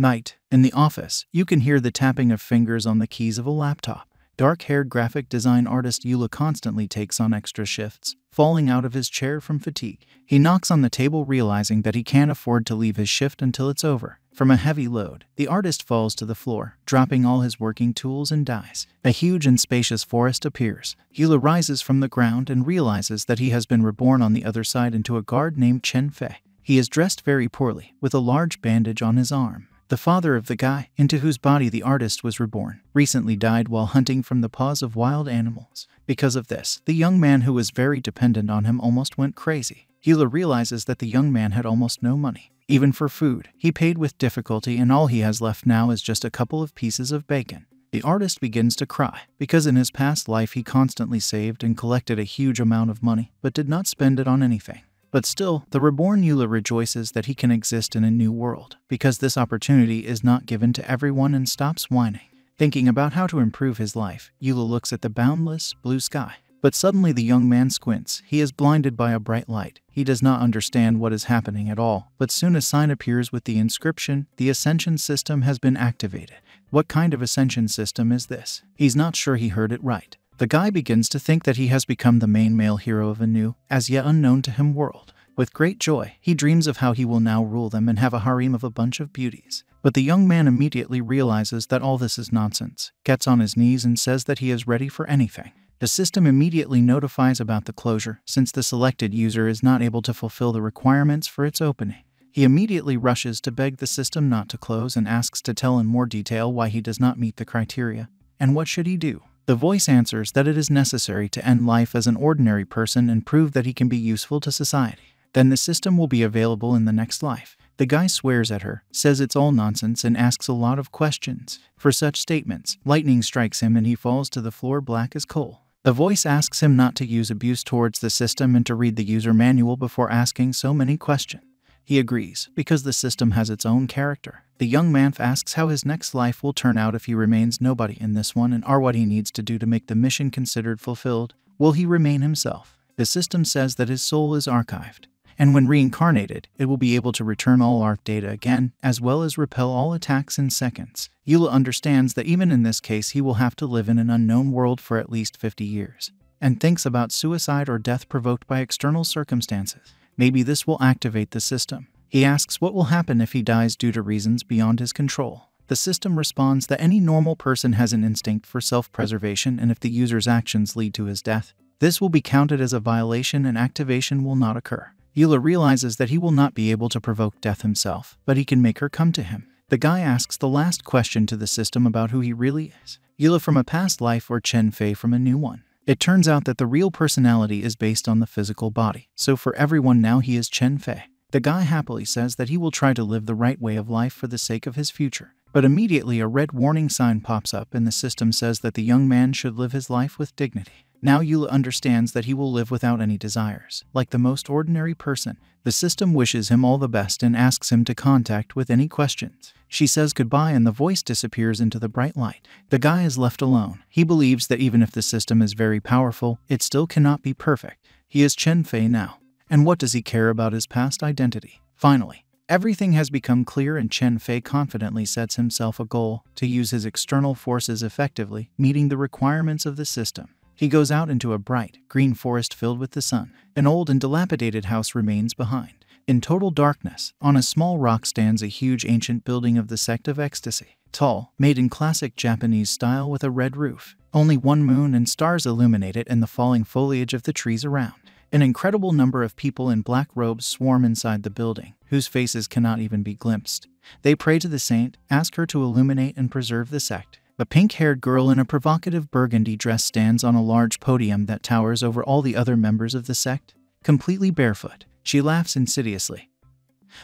Night. In the office, you can hear the tapping of fingers on the keys of a laptop. Dark haired graphic design artist Yu Le constantly takes on extra shifts, falling out of his chair from fatigue. He knocks on the table, realizing that he can't afford to leave his shift until it's over. From a heavy load, the artist falls to the floor, dropping all his working tools and dies. A huge and spacious forest appears. Yu Le rises from the ground and realizes that he has been reborn on the other side into a guard named Chen Fei. He is dressed very poorly, with a large bandage on his arm. The father of the guy, into whose body the artist was reborn, recently died while hunting from the paws of wild animals. Because of this, the young man who was very dependent on him almost went crazy. Yu Le realizes that the young man had almost no money. Even for food, he paid with difficulty, and all he has left now is just a couple of pieces of bacon. The artist begins to cry because in his past life he constantly saved and collected a huge amount of money, but did not spend it on anything. But still, the reborn Yu Le rejoices that he can exist in a new world, because this opportunity is not given to everyone and stops whining. Thinking about how to improve his life, Yu Le looks at the boundless, blue sky. But suddenly the young man squints. He is blinded by a bright light. He does not understand what is happening at all, but soon a sign appears with the inscription, The Ascension System has been activated. What kind of ascension system is this? He's not sure he heard it right. The guy begins to think that he has become the main male hero of a new, as yet unknown to him world. With great joy, he dreams of how he will now rule them and have a harem of a bunch of beauties. But the young man immediately realizes that all this is nonsense, gets on his knees, and says that he is ready for anything. The system immediately notifies about the closure since the selected user is not able to fulfill the requirements for its opening. He immediately rushes to beg the system not to close and asks to tell in more detail why he does not meet the criteria. And what should he do? The voice answers that it is necessary to end life as an ordinary person and prove that he can be useful to society. Then the system will be available in the next life. The guy swears at her, says it's all nonsense, and asks a lot of questions. For such statements, lightning strikes him and he falls to the floor black as coal. The voice asks him not to use abuse towards the system and to read the user manual before asking so many questions. He agrees, because the system has its own character. The young man asks how his next life will turn out if he remains nobody in this one and are what he needs to do to make the mission considered fulfilled. Will he remain himself? The system says that his soul is archived, and when reincarnated, it will be able to return all ARC data again, as well as repel all attacks in seconds. Yu Le understands that even in this case, he will have to live in an unknown world for at least 50 years, and thinks about suicide or death provoked by external circumstances. Maybe this will activate the system. He asks what will happen if he dies due to reasons beyond his control. The system responds that any normal person has an instinct for self preservation, and if the user's actions lead to his death, this will be counted as a violation and activation will not occur. Yu Le realizes that he will not be able to provoke death himself, but he can make her come to him. The guy asks the last question to the system about who he really is Yu Le from a past life or Chen Fei from a new one. It turns out that the real personality is based on the physical body, so for everyone now he is Chen Fei. The guy happily says that he will try to live the right way of life for the sake of his future. But immediately a red warning sign pops up and the system says that the young man should live his life with dignity. Now Yu Le understands that he will live without any desires, like the most ordinary person. The system wishes him all the best and asks him to contact with any questions. She says goodbye and the voice disappears into the bright light. The guy is left alone. He believes that even if the system is very powerful, it still cannot be perfect. He is Chen Fei now. And what does he care about his past identity? Finally, everything has become clear and Chen Fei confidently sets himself a goal to use his external forces effectively, meeting the requirements of the system. He goes out into a bright, green forest filled with the sun. An old and dilapidated house remains behind. In total darkness, on a small rock stands a huge ancient building of the sect of ecstasy. Tall, made in classic Japanese style with a red roof. Only one moon and stars illuminate it and the falling foliage of the trees around. An incredible number of people in black robes swarm inside the building, whose faces cannot even be glimpsed. They pray to the saint, ask her to illuminate and preserve the sect. A pink haired girl in a provocative burgundy dress stands on a large podium that towers over all the other members of the sect. Completely barefoot, she laughs insidiously.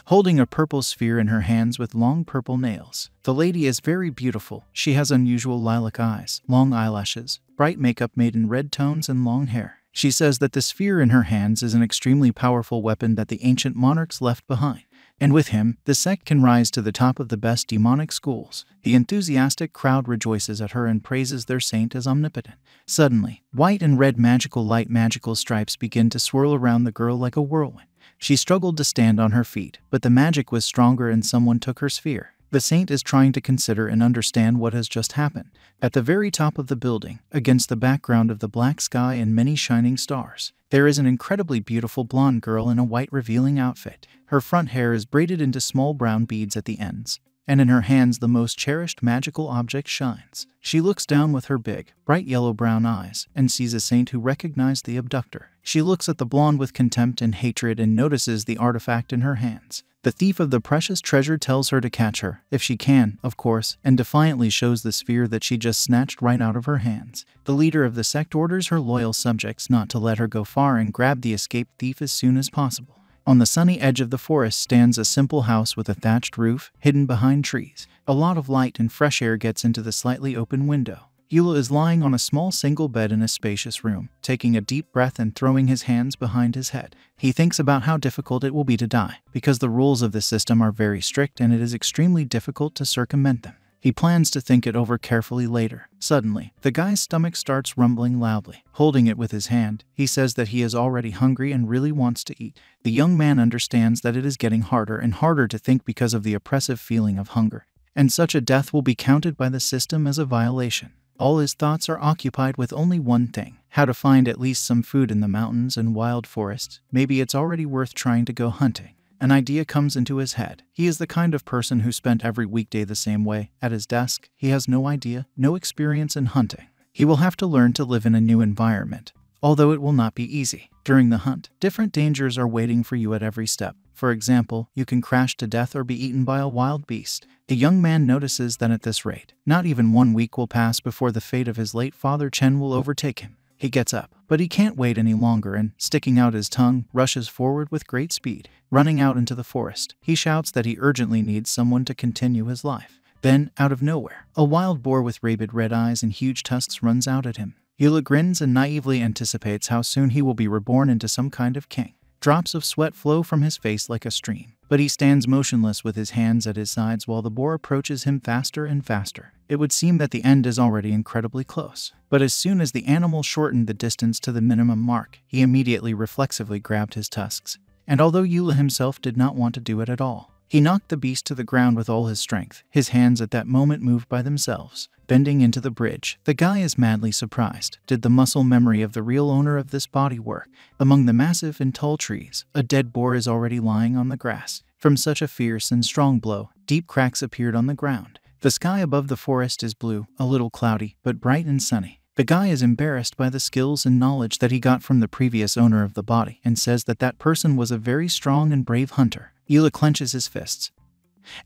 Holding a purple sphere in her hands with long purple nails. The lady is very beautiful. She has unusual lilac eyes, long eyelashes, bright makeup made in red tones, and long hair. She says that the sphere in her hands is an extremely powerful weapon that the ancient monarchs left behind and with him, the sect can rise to the top of the best demonic schools. The enthusiastic crowd rejoices at her and praises their saint as omnipotent. Suddenly, white and red magical light magical stripes begin to swirl around the girl like a whirlwind. She struggled to stand on her feet, but the magic was stronger and someone took her sphere. The saint is trying to consider and understand what has just happened. At the very top of the building, against the background of the black sky and many shining stars, there is an incredibly beautiful blonde girl in a white revealing outfit. Her front hair is braided into small brown beads at the ends, and in her hands the most cherished magical object shines. She looks down with her big, bright yellow brown eyes and sees a saint who recognized the abductor. She looks at the blonde with contempt and hatred and notices the artifact in her hands. The thief of the precious treasure tells her to catch her, if she can, of course, and defiantly shows the sphere that she just snatched right out of her hands. The leader of the sect orders her loyal subjects not to let her go far and grab the escaped thief as soon as possible. On the sunny edge of the forest stands a simple house with a thatched roof, hidden behind trees. A lot of light and fresh air gets into the slightly open window. Yu Le is lying on a small single bed in a spacious room, taking a deep breath and throwing his hands behind his head. He thinks about how difficult it will be to die, because the rules of the system are very strict and it is extremely difficult to circumvent them. He plans to think it over carefully later. Suddenly, the guy's stomach starts rumbling loudly. Holding it with his hand, he says that he is already hungry and really wants to eat. The young man understands that it is getting harder and harder to think because of the oppressive feeling of hunger, and such a death will be counted by the system as a violation. All his thoughts are occupied with only one thing how to find at least some food in the mountains and wild forests. Maybe it's already worth trying to go hunting. An idea comes into his head. He is the kind of person who spent every weekday the same way. At his desk, he has no idea, no experience in hunting. He will have to learn to live in a new environment, although it will not be easy. During the hunt, different dangers are waiting for you at every step. For example, you can crash to death or be eaten by a wild beast. The young man notices that at this rate, not even one week will pass before the fate of his late father Chen will overtake him. He gets up, but he can't wait any longer and, sticking out his tongue, rushes forward with great speed. Running out into the forest, he shouts that he urgently needs someone to continue his life. Then, out of nowhere, a wild boar with rabid red eyes and huge tusks runs out at him. Yu Le grins and naively anticipates how soon he will be reborn into some kind of king. Drops of sweat flow from his face like a stream, but he stands motionless with his hands at his sides while the boar approaches him faster and faster. It would seem that the end is already incredibly close. But as soon as the animal shortened the distance to the minimum mark, he immediately reflexively grabbed his tusks. And although Yu Le himself did not want to do it at all, he knocked the beast to the ground with all his strength. His hands at that moment moved by themselves, bending into the bridge. The guy is madly surprised. Did the muscle memory of the real owner of this body work? Among the massive and tall trees, a dead boar is already lying on the grass. From such a fierce and strong blow, deep cracks appeared on the ground. The sky above the forest is blue, a little cloudy, but bright and sunny. The guy is embarrassed by the skills and knowledge that he got from the previous owner of the body and says that that person was a very strong and brave hunter. Yu Le clenches his fists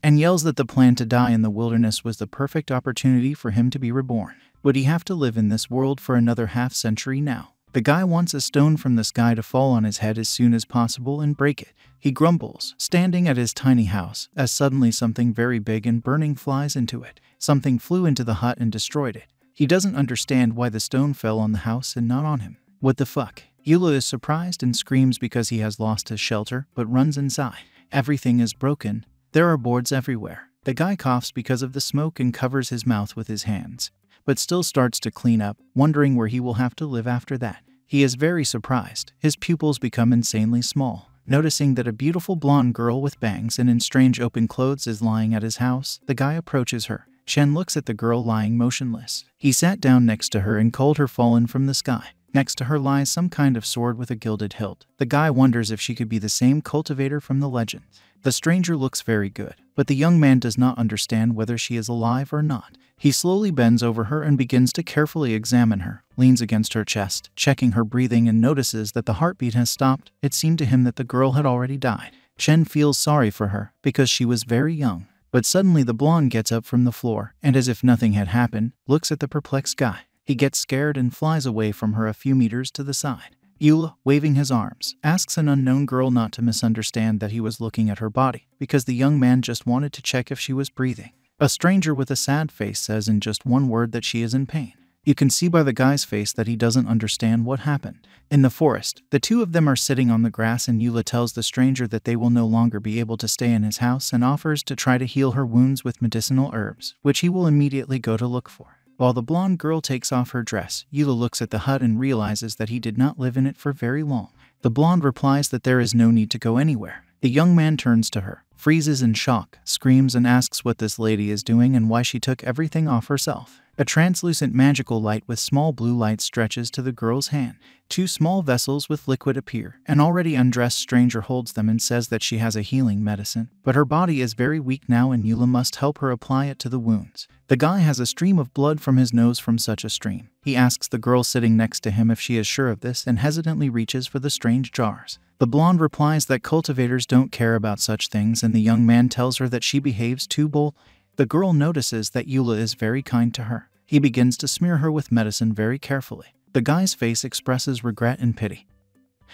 and yells that the plan to die in the wilderness was the perfect opportunity for him to be reborn. Would he have to live in this world for another half century now? The guy wants a stone from the sky to fall on his head as soon as possible and break it. He grumbles, standing at his tiny house, as suddenly something very big and burning flies into it. Something flew into the hut and destroyed it. He doesn't understand why the stone fell on the house and not on him. What the fuck? Yu Le is surprised and screams because he has lost his shelter, but runs inside. Everything is broken. There are boards everywhere. The guy coughs because of the smoke and covers his mouth with his hands, but still starts to clean up, wondering where he will have to live after that. He is very surprised. His pupils become insanely small. Noticing that a beautiful blonde girl with bangs and in strange open clothes is lying at his house, the guy approaches her. Chen looks at the girl lying motionless. He sat down next to her and called her fallen from the sky. Next to her lies some kind of sword with a gilded hilt. The guy wonders if she could be the same cultivator from the legend. The stranger looks very good, but the young man does not understand whether she is alive or not. He slowly bends over her and begins to carefully examine her, leans against her chest, checking her breathing and notices that the heartbeat has stopped. It seemed to him that the girl had already died. Chen feels sorry for her because she was very young. But suddenly the blonde gets up from the floor and, as if nothing had happened, looks at the perplexed guy. He gets scared and flies away from her a few meters to the side. Yu Le, waving his arms, asks an unknown girl not to misunderstand that he was looking at her body, because the young man just wanted to check if she was breathing. A stranger with a sad face says in just one word that she is in pain. You can see by the guy's face that he doesn't understand what happened. In the forest, the two of them are sitting on the grass, and Yu Le tells the stranger that they will no longer be able to stay in his house and offers to try to heal her wounds with medicinal herbs, which he will immediately go to look for. While the blonde girl takes off her dress, Yu Le looks at the hut and realizes that he did not live in it for very long. The blonde replies that there is no need to go anywhere. The young man turns to her, freezes in shock, screams, and asks what this lady is doing and why she took everything off herself. A translucent magical light with small blue light stretches to the girl's hand. Two small vessels with liquid appear. An already undressed stranger holds them and says that she has a healing medicine, but her body is very weak now and Yu Le must help her apply it to the wounds. The guy has a stream of blood from his nose from such a stream. He asks the girl sitting next to him if she is sure of this and hesitantly reaches for the strange jars. The blonde replies that cultivators don't care about such things, and the young man tells her that she behaves too bold. The girl notices that Yu Le is very kind to her. He begins to smear her with medicine very carefully. The guy's face expresses regret and pity.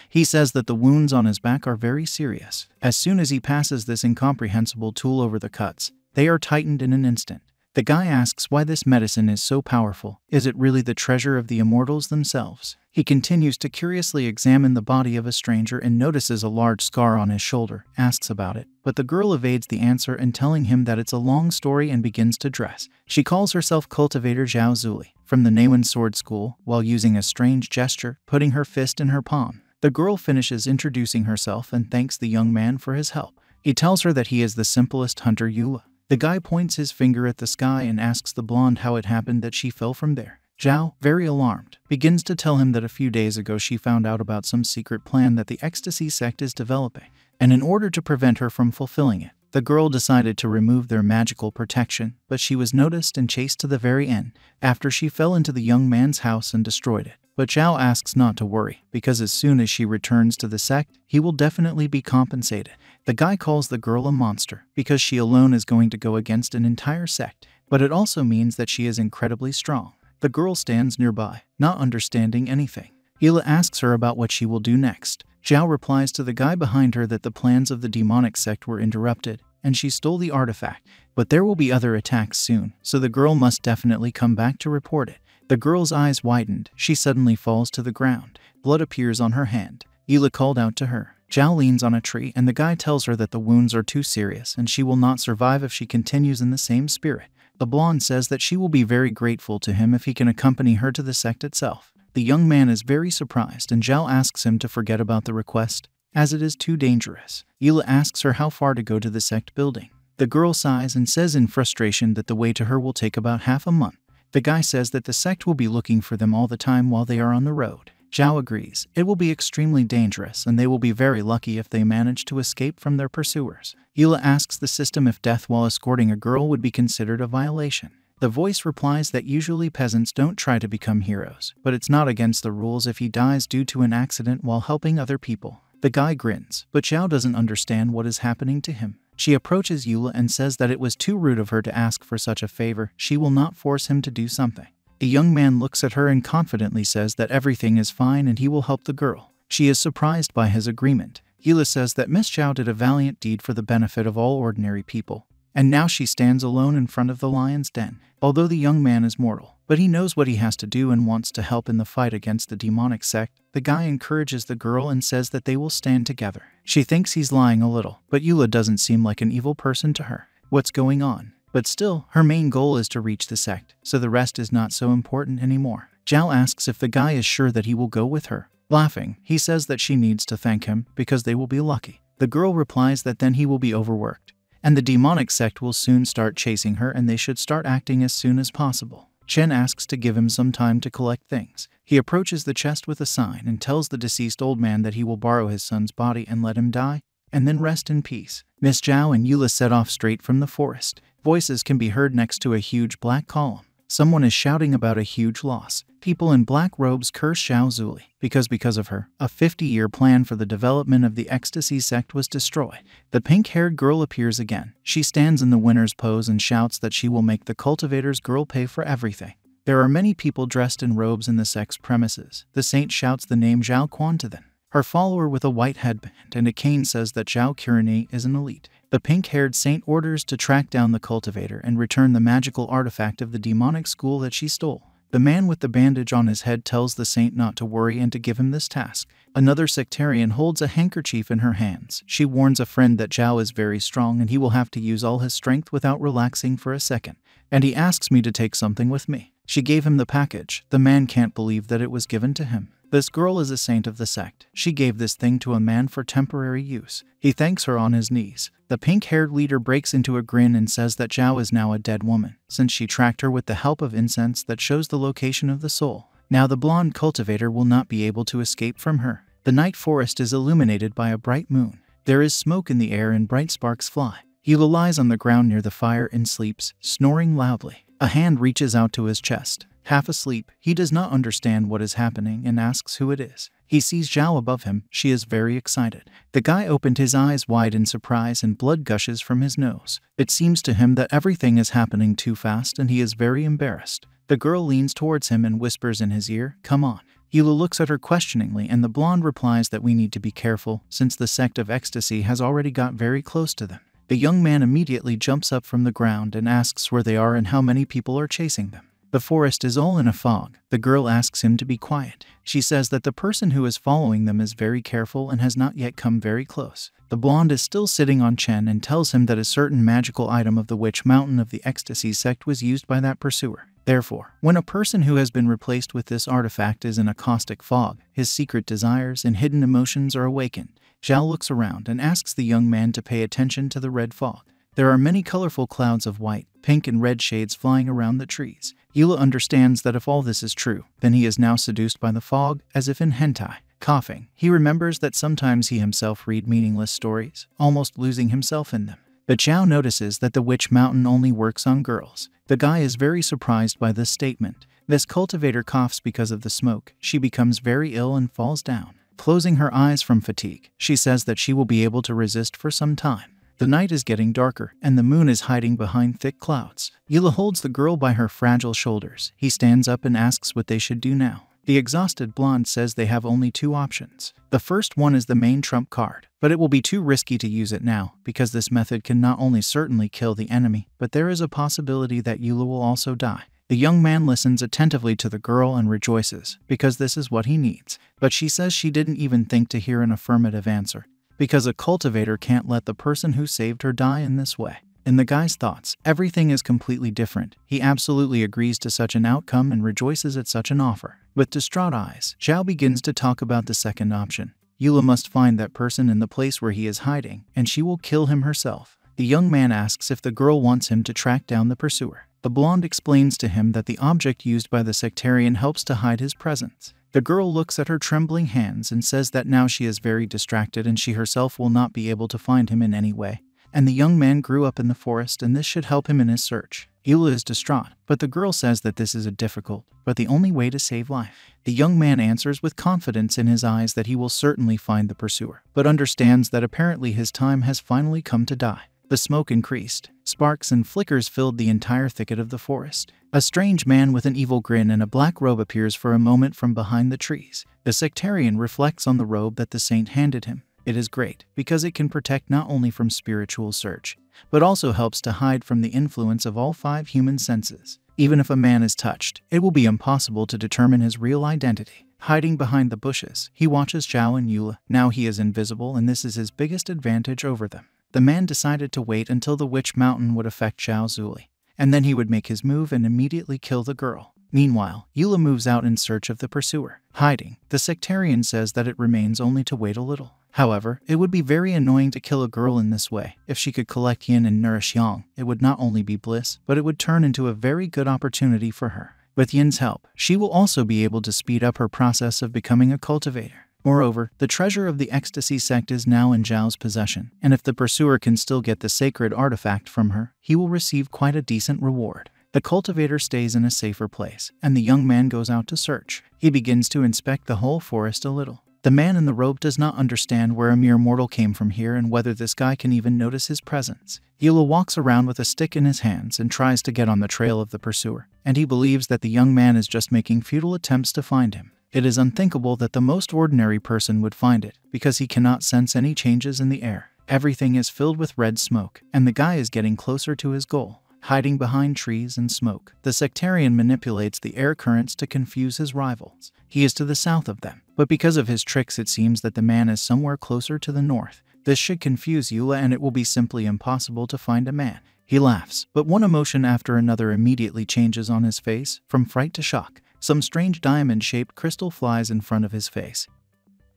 He says that the wounds on his back are very serious. As soon as he passes this incomprehensible tool over the cuts, they are tightened in an instant. The guy asks why this medicine is so powerful. Is it really the treasure of the immortals themselves? He continues to curiously examine the body of a stranger and notices a large scar on his shoulder, asks about it, but the girl evades the answer and telling him that it's a long story and begins to dress. She calls herself Cultivator Zhao Zuli from the Neiwen Sword School while using a strange gesture, putting her fist in her palm. The girl finishes introducing herself and thanks the young man for his help. He tells her that he is the simplest hunter Yu Le, the guy points his finger at the sky and asks the blonde how it happened that she fell from there. Zhao, very alarmed, begins to tell him that a few days ago she found out about some secret plan that the ecstasy sect is developing, and in order to prevent her from fulfilling it, the girl decided to remove their magical protection, but she was noticed and chased to the very end after she fell into the young man's house and destroyed it. But Zhao asks not to worry, because as soon as she returns to the sect, he will definitely be compensated. The guy calls the girl a monster, because she alone is going to go against an entire sect, but it also means that she is incredibly strong. The girl stands nearby, not understanding anything. Hila asks her about what she will do next. Zhao replies to the guy behind her that the plans of the demonic sect were interrupted, and she stole the artifact, but there will be other attacks soon, so the girl must definitely come back to report it. The girl's eyes widened. She suddenly falls to the ground. Blood appears on her hand. Yu Le called out to her. Zhao leans on a tree, and the guy tells her that the wounds are too serious and she will not survive if she continues in the same spirit. The blonde says that she will be very grateful to him if he can accompany her to the sect itself. The young man is very surprised, and Zhao asks him to forget about the request, as it is too dangerous. Yu Le asks her how far to go to the sect building. The girl sighs and says in frustration that the way to her will take about half a month. The guy says that the sect will be looking for them all the time while they are on the road. Zhao agrees. It will be extremely dangerous, and they will be very lucky if they manage to escape from their pursuers. Yu Le asks the system if death while escorting a girl would be considered a violation. The voice replies that usually peasants don't try to become heroes, but it's not against the rules if he dies due to an accident while helping other people. The guy grins, but Zhao doesn't understand what is happening to him. She approaches Yu Le and says that it was too rude of her to ask for such a favor. She will not force him to do something. The young man looks at her and confidently says that everything is fine and he will help the girl. She is surprised by his agreement. Yu Le says that Miss Zhao did a valiant deed for the benefit of all ordinary people, and now she stands alone in front of the lion's den. Although the young man is mortal, but he knows what he has to do and wants to help in the fight against the demonic sect, the guy encourages the girl and says that they will stand together. She thinks he's lying a little, but Yu Le doesn't seem like an evil person to her. What's going on? But still, her main goal is to reach the sect, so the rest is not so important anymore. Zhao asks if the guy is sure that he will go with her. Laughing, he says that she needs to thank him because they will be lucky. The girl replies that then he will be overworked, and the demonic sect will soon start chasing her and they should start acting as soon as possible. Chen asks to give him some time to collect things. He approaches the chest with a sign and tells the deceased old man that he will borrow his son's body and let him die, and then rest in peace. Miss Zhao and Yu Le set off straight from the forest. Voices can be heard next to a huge black column. Someone is shouting about a huge loss. People in black robes curse Zhao Zuli because because of her, a 50-year plan for the development of the ecstasy sect was destroyed. The pink-haired girl appears again. She stands in the winner's pose and shouts that she will make the cultivator's girl pay for everything. There are many people dressed in robes in the sect's premises. The saint shouts the name Zhao Quan to them. Her follower with a white headband and a cane says that Zhao Kirani is an elite. The pink haired saint orders to track down the cultivator and return the magical artifact of the demonic school that she stole. The man with the bandage on his head tells the saint not to worry and to give him this task. Another sectarian holds a handkerchief in her hands. She warns a friend that Zhao is very strong and he will have to use all his strength without relaxing for a second. And he asks me to take something with me. She gave him the package. The man can't believe that it was given to him. This girl is a saint of the sect. She gave this thing to a man for temporary use. He thanks her on his knees. The pink haired leader breaks into a grin and says that Zhao is now a dead woman, since she tracked her with the help of incense that shows the location of the soul. Now the blonde cultivator will not be able to escape from her. The night forest is illuminated by a bright moon. There is smoke in the air and bright sparks fly. Yu Le lies on the ground near the fire and sleeps, snoring loudly. A hand reaches out to his chest. Half asleep, he does not understand what is happening and asks who it is. He sees Zhao above him. She is very excited. The guy opened his eyes wide in surprise and blood gushes from his nose. It seems to him that everything is happening too fast and he is very embarrassed. The girl leans towards him and whispers in his ear, Come on. Yu Le looks at her questioningly, and the blonde replies that we need to be careful since the sect of ecstasy has already got very close to them. The young man immediately jumps up from the ground and asks where they are and how many people are chasing them. The forest is all in a fog. The girl asks him to be quiet. She says that the person who is following them is very careful and has not yet come very close. The blonde is still sitting on Chen and tells him that a certain magical item of the Witch Mountain of the Ecstasy sect was used by that pursuer. Therefore, when a person who has been replaced with this artifact is in a caustic fog, his secret desires and hidden emotions are awakened. Zhao looks around and asks the young man to pay attention to the red fog. There are many colorful clouds of white, pink, and red shades flying around the trees. Yu Le understands that if all this is true, then he is now seduced by the fog, as if in hentai. Coughing, he remembers that sometimes he himself read meaningless stories, almost losing himself in them. But Zhao notices that the Witch Mountain only works on girls. The guy is very surprised by this statement. This cultivator coughs because of the smoke. She becomes very ill and falls down. Closing her eyes from fatigue, she says that she will be able to resist for some time. The night is getting darker, and the moon is hiding behind thick clouds. Yu Le holds the girl by her fragile shoulders. He stands up and asks what they should do now. The exhausted blonde says they have only two options. The first one is the main trump card, but it will be too risky to use it now, because this method can not only certainly kill the enemy, but there is a possibility that Yu Le will also die. The young man listens attentively to the girl and rejoices, because this is what he needs. But she says she didn't even think to hear an affirmative answer because a cultivator can't let the person who saved her die in this way. In the guy's thoughts, everything is completely different. He absolutely agrees to such an outcome and rejoices at such an offer. With distraught eyes, Zhao begins to talk about the second option. Yu Le must find that person in the place where he is hiding, and she will kill him herself. The young man asks if the girl wants him to track down the pursuer. The blonde explains to him that the object used by the sectarian helps to hide his presence. The girl looks at her trembling hands and says that now she is very distracted and she herself will not be able to find him in any way. And the young man grew up in the forest and this should help him in his search. Yu Le is distraught, but the girl says that this is a difficult, but the only way to save life. The young man answers with confidence in his eyes that he will certainly find the pursuer, but understands that apparently his time has finally come to die. The smoke increased. Sparks and flickers filled the entire thicket of the forest. A strange man with an evil grin and a black robe appears for a moment from behind the trees. The sectarian reflects on the robe that the saint handed him. It is great, because it can protect not only from spiritual search, but also helps to hide from the influence of all five human senses. Even if a man is touched, it will be impossible to determine his real identity. Hiding behind the bushes, he watches Zhao and Yu Le. Now he is invisible, and this is his biggest advantage over them. The man decided to wait until the Witch Mountain would affect Zhao Zuli, and then he would make his move and immediately kill the girl. Meanwhile, Yu Le moves out in search of the pursuer. Hiding, the sectarian says that it remains only to wait a little. However, it would be very annoying to kill a girl in this way. If she could collect yin and nourish yang, it would not only be bliss, but it would turn into a very good opportunity for her. With Yin's help, she will also be able to speed up her process of becoming a cultivator. Moreover, the treasure of the ecstasy sect is now in Zhao's possession, and if the pursuer can still get the sacred artifact from her, he will receive quite a decent reward. The cultivator stays in a safer place, and the young man goes out to search. He begins to inspect the whole forest a little. The man in the robe does not understand where a mere mortal came from here and whether this guy can even notice his presence. Yu Le walks around with a stick in his hands and tries to get on the trail of the pursuer, and he believes that the young man is just making futile attempts to find him. It is unthinkable that the most ordinary person would find it, because he cannot sense any changes in the air. Everything is filled with red smoke, and the guy is getting closer to his goal. Hiding behind trees and smoke, the sectarian manipulates the air currents to confuse his rivals. He is to the south of them, but because of his tricks, it seems that the man is somewhere closer to the north. This should confuse Yu Le and it will be simply impossible to find a man. He laughs, but one emotion after another immediately changes on his face, from fright to shock. Some strange diamond shaped crystal flies in front of his face.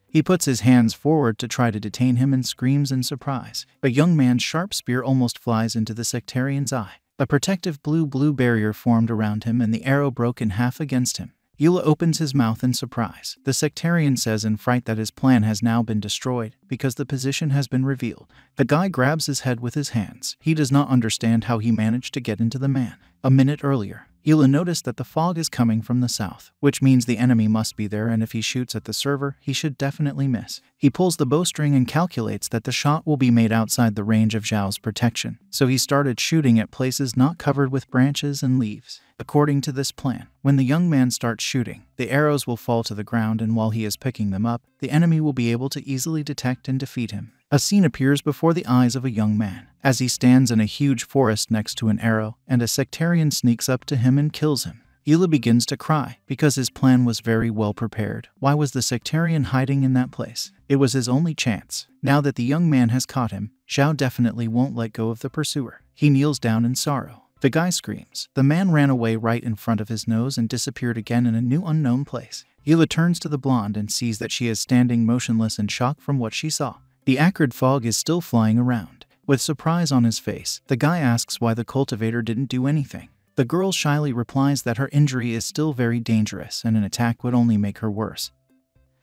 He puts his hands forward to try to detain him and screams in surprise. A young man's sharp spear almost flies into the sectarian's eye. A protective blue blue barrier formed around him and the arrow broke in half against him. Yu Le opens his mouth in surprise. The sectarian says in fright that his plan has now been destroyed because the position has been revealed. The guy grabs his head with his hands. He does not understand how he managed to get into the man. A minute earlier, Yu Le noticed that the fog is coming from the south, which means the enemy must be there and if he shoots at the server, he should definitely miss. He pulls the bowstring and calculates that the shot will be made outside the range of Zhao's protection, so he started shooting at places not covered with branches and leaves. According to this plan, when the young man starts shooting, the arrows will fall to the ground and while he is picking them up, the enemy will be able to easily detect and defeat him. A scene appears before the eyes of a young man as he stands in a huge forest next to an arrow, and a sectarian sneaks up to him and kills him. Yu Le begins to cry because his plan was very well prepared. Why was the sectarian hiding in that place? It was his only chance. Now that the young man has caught him, Zhao definitely won't let go of the pursuer. He kneels down in sorrow. The guy screams. The man ran away right in front of his nose and disappeared again in a new unknown place. Yu Le turns to the blonde and sees that she is standing motionless in shock from what she saw. The acrid fog is still flying around. With surprise on his face, the guy asks why the cultivator didn't do anything. The girl shyly replies that her injury is still very dangerous and an attack would only make her worse.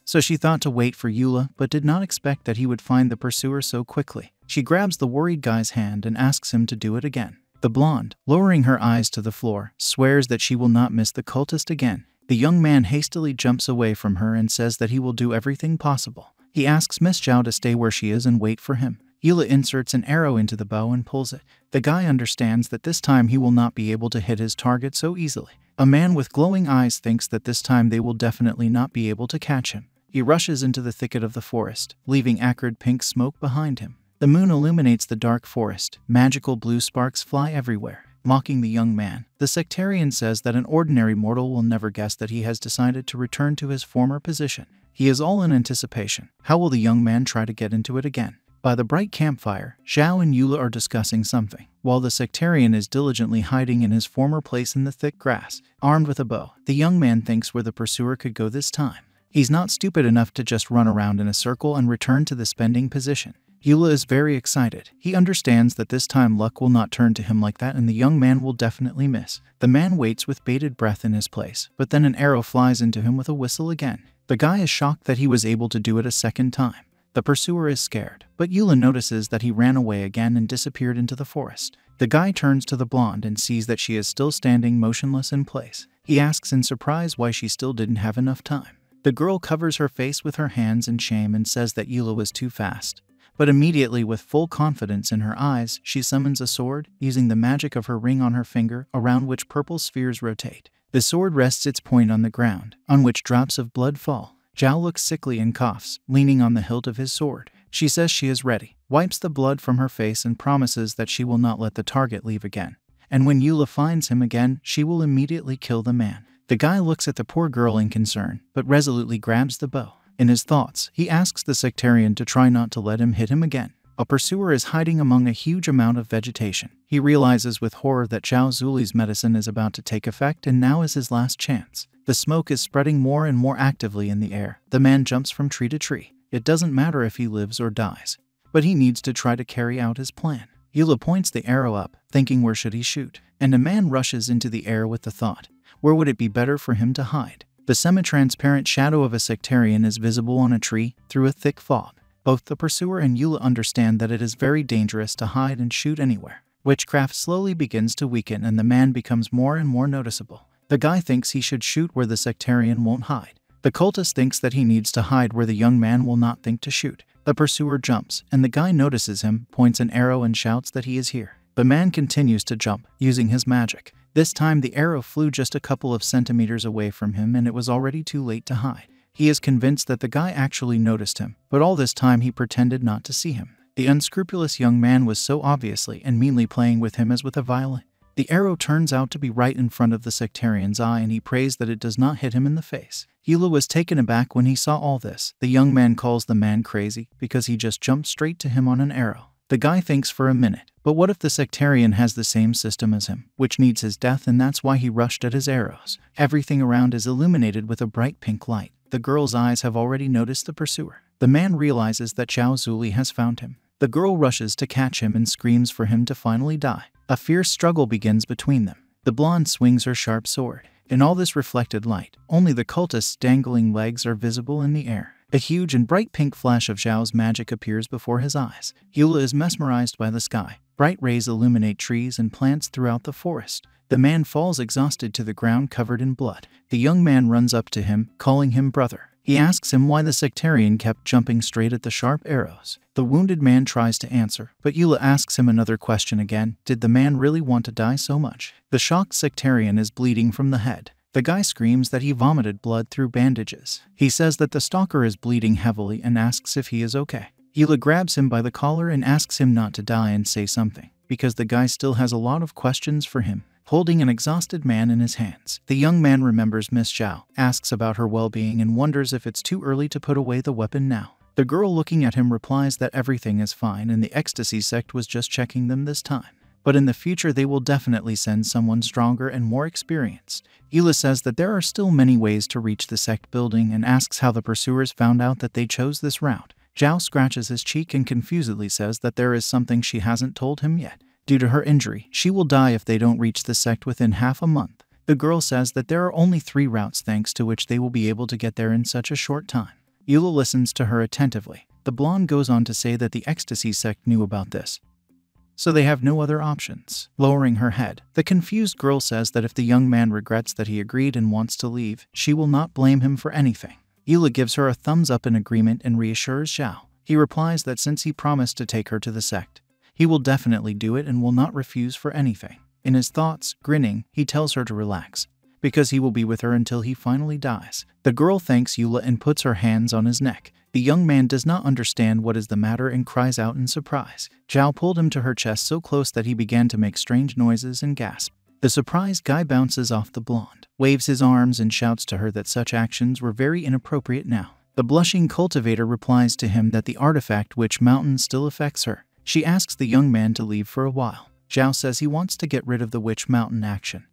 So she thought to wait for Yu Le, but did not expect that he would find the pursuer so quickly. She grabs the worried guy's hand and asks him to do it again. The blonde, lowering her eyes to the floor, swears that she will not miss the cultist again. The young man hastily jumps away from her and says that he will do everything possible. He asks Miss Zhao to stay where she is and wait for him. Yu Le inserts an arrow into the bow and pulls it. The guy understands that this time he will not be able to hit his target so easily. A man with glowing eyes thinks that this time they will definitely not be able to catch him. He rushes into the thicket of the forest, leaving acrid pink smoke behind him. The moon illuminates the dark forest. Magical blue sparks fly everywhere, mocking the young man. The sectarian says that an ordinary mortal will never guess that he has decided to return to his former position. He is all in anticipation. How will the young man try to get into it again? By the bright campfire, Zhao and Yu Le are discussing something, while the sectarian is diligently hiding in his former place in the thick grass, armed with a bow. The young man thinks where the pursuer could go this time. He's not stupid enough to just run around in a circle and return to the spending position. Yu Le is very excited. He understands that this time luck will not turn to him like that and the young man will definitely miss. The man waits with bated breath in his place, but then an arrow flies into him with a whistle again. The guy is shocked that he was able to do it a second time. The pursuer is scared, but Yu Le notices that he ran away again and disappeared into the forest. The guy turns to the blonde and sees that she is still standing motionless in place. He asks in surprise why she still didn't have enough time. The girl covers her face with her hands in shame and says that Yu Le was too fast. But immediately, with full confidence in her eyes, she summons a sword, using the magic of her ring on her finger, around which purple spheres rotate. The sword rests its point on the ground, on which drops of blood fall. Zhao looks sickly and coughs, leaning on the hilt of his sword. She says she is ready, wipes the blood from her face, and promises that she will not let the target leave again. And when Yu Le finds him again, she will immediately kill the man. The guy looks at the poor girl in concern, but resolutely grabs the bow. In his thoughts, he asks the sectarian to try not to let him hit him again. A pursuer is hiding among a huge amount of vegetation. He realizes with horror that Zhao Zuli's medicine is about to take effect and now is his last chance. The smoke is spreading more and more actively in the air. The man jumps from tree to tree. It doesn't matter if he lives or dies, but he needs to try to carry out his plan. Yu Le points the arrow up, thinking where should he shoot, and a man rushes into the air with the thought, where would it be better for him to hide? The semi-transparent shadow of a sectarian is visible on a tree through a thick fog. Both the pursuer and Yu Le understand that it is very dangerous to hide and shoot anywhere. Witchcraft slowly begins to weaken and the man becomes more and more noticeable. The guy thinks he should shoot where the sectarian won't hide. The cultist thinks that he needs to hide where the young man will not think to shoot. The pursuer jumps, and the guy notices him, points an arrow, and shouts that he is here. The man continues to jump, using his magic. This time, the arrow flew just a couple of centimeters away from him, and it was already too late to hide. He is convinced that the guy actually noticed him, but all this time he pretended not to see him. The unscrupulous young man was so obviously and meanly playing with him as with a violin. The arrow turns out to be right in front of the sectarian's eye, and he prays that it does not hit him in the face. Yu Le was taken aback when he saw all this. The young man calls the man crazy because he just jumped straight to him on an arrow. The guy thinks for a minute. But what if the sectarian has the same system as him, which needs his death and that's why he rushed at his arrows? Everything around is illuminated with a bright pink light. The girl's eyes have already noticed the pursuer. The man realizes that Zhao Zuli has found him. The girl rushes to catch him and screams for him to finally die. A fierce struggle begins between them. The blonde swings her sharp sword. In all this reflected light, only the cultist's dangling legs are visible in the air. A huge and bright pink flash of Zhao's magic appears before his eyes. Yu Le is mesmerized by the sky. Bright rays illuminate trees and plants throughout the forest. The man falls exhausted to the ground covered in blood. The young man runs up to him, calling him brother. He asks him why the sectarian kept jumping straight at the sharp arrows. The wounded man tries to answer, but Yu Le asks him another question again Did the man really want to die so much? The shocked sectarian is bleeding from the head. The guy screams that he vomited blood through bandages. He says that the stalker is bleeding heavily and asks if he is okay. Yu Le grabs him by the collar and asks him not to die and say something, because the guy still has a lot of questions for him holding an exhausted man in his hands. The young man remembers Miss Zhao, asks about her well being, and wonders if it's too early to put away the weapon now. The girl looking at him replies that everything is fine and the ecstasy sect was just checking them this time. But in the future, they will definitely send someone stronger and more experienced. Yu Le says that there are still many ways to reach the sect building and asks how the pursuers found out that they chose this route. Zhao scratches his cheek and confusedly says that there is something she hasn't told him yet. Due to her injury, she will die if they don't reach the sect within half a month. The girl says that there are only three routes thanks to which they will be able to get there in such a short time. Yu Le listens to her attentively. The blonde goes on to say that the ecstasy sect knew about this. So they have no other options. Lowering her head, the confused girl says that if the young man regrets that he agreed and wants to leave, she will not blame him for anything. Yu Le gives her a thumbs up in agreement and reassures Zhao. He replies that since he promised to take her to the sect, he will definitely do it and will not refuse for anything. In his thoughts, grinning, he tells her to relax, because he will be with her until he finally dies. The girl thanks Yu Le and puts her hands on his neck. The young man does not understand what is the matter and cries out in surprise. Zhao pulled him to her chest so close that he began to make strange noises and gasp. The surprised guy bounces off the blonde, waves his arms, and shouts to her that such actions were very inappropriate now. The blushing cultivator replies to him that the artifact witch mountain still affects her, she asks the young man to leave for a while. Zhao says he wants to get rid of the Witch Mountain action.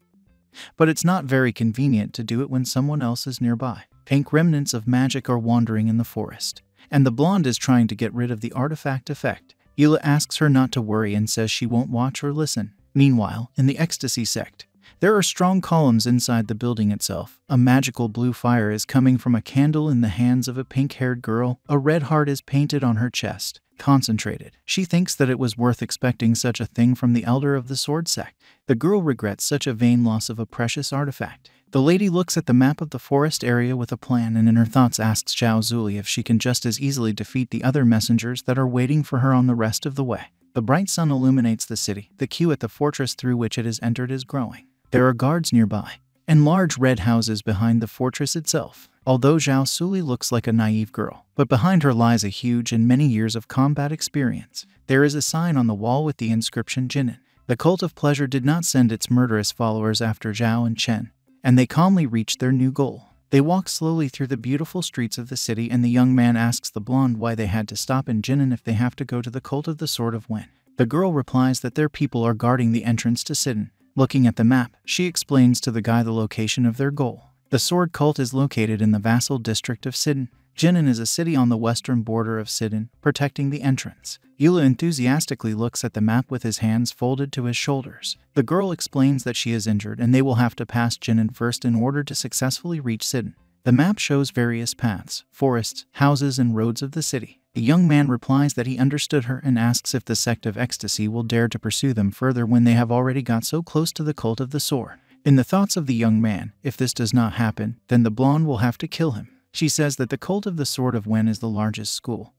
But it's not very convenient to do it when someone else is nearby. Pink remnants of magic are wandering in the forest, and the blonde is trying to get rid of the artifact effect. Yu Le asks her not to worry and says she won't watch or listen. Meanwhile, in the ecstasy sect, there are strong columns inside the building itself. A magical blue fire is coming from a candle in the hands of a pink haired girl. A red heart is painted on her chest concentrated. She thinks that it was worth expecting such a thing from the elder of the sword sect. The girl regrets such a vain loss of a precious artifact. The lady looks at the map of the forest area with a plan and in her thoughts asks Zhao Zuli if she can just as easily defeat the other messengers that are waiting for her on the rest of the way. The bright sun illuminates the city. The queue at the fortress through which it has entered is growing. There are guards nearby, and large red houses behind the fortress itself although Zhao Zuli looks like a naive girl. But behind her lies a huge and many years of combat experience. There is a sign on the wall with the inscription Jinin. The cult of pleasure did not send its murderous followers after Zhao and Chen, and they calmly reached their new goal. They walk slowly through the beautiful streets of the city, and the young man asks the blonde why they had to stop in Jinin if they have to go to the cult of the Sword of Wen. The girl replies that their people are guarding the entrance to Sidon. Looking at the map, she explains to the guy the location of their goal. The sword cult is located in the vassal district of Sidon. Jinin is a city on the western border of Sidon, protecting the entrance. Yu Le enthusiastically looks at the map with his hands folded to his shoulders. The girl explains that she is injured and they will have to pass Jinin first in order to successfully reach Sidon. The map shows various paths, forests, houses, and roads of the city. The young man replies that he understood her and asks if the sect of ecstasy will dare to pursue them further when they have already got so close to the cult of the sword. In the thoughts of the young man, if this does not happen, then the blonde will have to kill him. She says that the cult of the Sword of Wen is the largest school,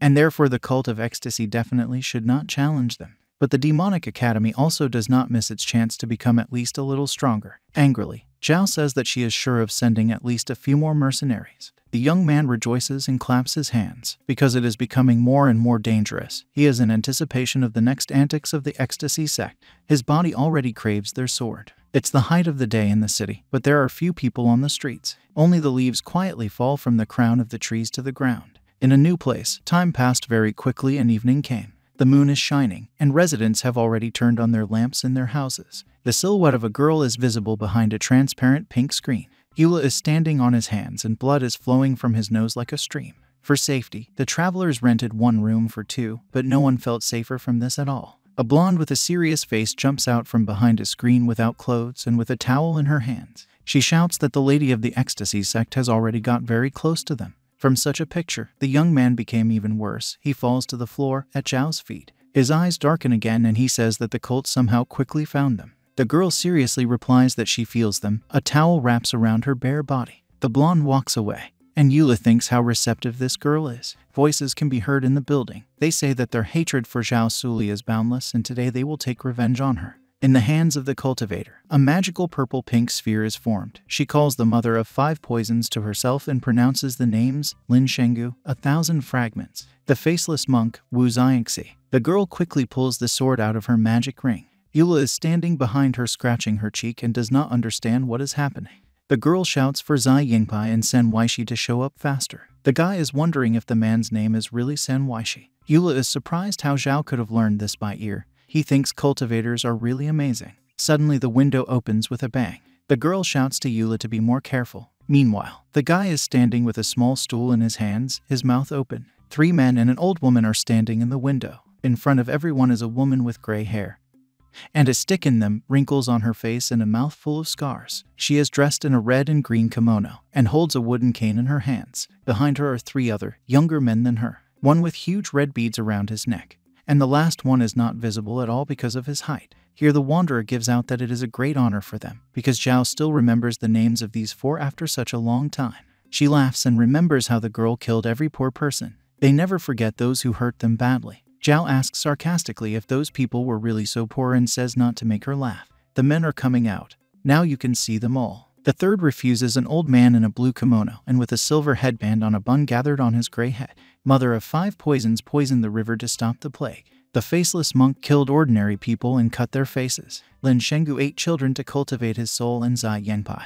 and therefore the cult of ecstasy definitely should not challenge them. But the demonic academy also does not miss its chance to become at least a little stronger. Angrily, Zhao says that she is sure of sending at least a few more mercenaries. The young man rejoices and claps his hands, because it is becoming more and more dangerous. He is in anticipation of the next antics of the ecstasy sect. His body already craves their sword. It's the height of the day in the city, but there are few people on the streets. Only the leaves quietly fall from the crown of the trees to the ground. In a new place, time passed very quickly and evening came. The moon is shining, and residents have already turned on their lamps in their houses. The silhouette of a girl is visible behind a transparent pink screen. Yu Le is standing on his hands, and blood is flowing from his nose like a stream. For safety, the travelers rented one room for two, but no one felt safer from this at all. A blonde with a serious face jumps out from behind a screen without clothes and with a towel in her hands. She shouts that the Lady of the Ecstasy sect has already got very close to them. From such a picture, the young man became even worse. He falls to the floor at Zhao's feet. His eyes darken again and he says that the cult somehow quickly found them. The girl seriously replies that she feels them. A towel wraps around her bare body. The blonde walks away. And Yu Le thinks how receptive this girl is. Voices can be heard in the building. They say that their hatred for Zhao Zuli is boundless and today they will take revenge on her. In the hands of the cultivator, a magical purple pink sphere is formed. She calls the mother of five poisons to herself and pronounces the names Lin Shengu, a thousand fragments, the faceless monk Wu Xiangxi. The girl quickly pulls the sword out of her magic ring. Yu Le is standing behind her, scratching her cheek, and does not understand what is happening. The girl shouts for Zai Yingpai and Sen Weishi to show up faster. The guy is wondering if the man's name is really Sen Weishi. Yu Le is surprised how Zhao could have learned this by ear. He thinks cultivators are really amazing. Suddenly, the window opens with a bang. The girl shouts to Yu Le to be more careful. Meanwhile, the guy is standing with a small stool in his hands, his mouth open. Three men and an old woman are standing in the window. In front of everyone is a woman with gray hair and a stick in them, wrinkles on her face, and a mouth full of scars. She is dressed in a red and green kimono and holds a wooden cane in her hands. Behind her are three other, younger men than her, one with huge red beads around his neck, and the last one is not visible at all because of his height. Here, the wanderer gives out that it is a great honor for them, because Zhao still remembers the names of these four after such a long time. She laughs and remembers how the girl killed every poor person. They never forget those who hurt them badly. Zhao asks sarcastically if those people were really so poor and says not to make her laugh. The men are coming out. Now you can see them all. The third refuses an old man in a blue kimono and with a silver headband on a bun gathered on his gray head. Mother of five poisons poisoned the river to stop the plague. The faceless monk killed ordinary people and cut their faces. Lin Shengu ate children to cultivate his soul and Zai Yanpai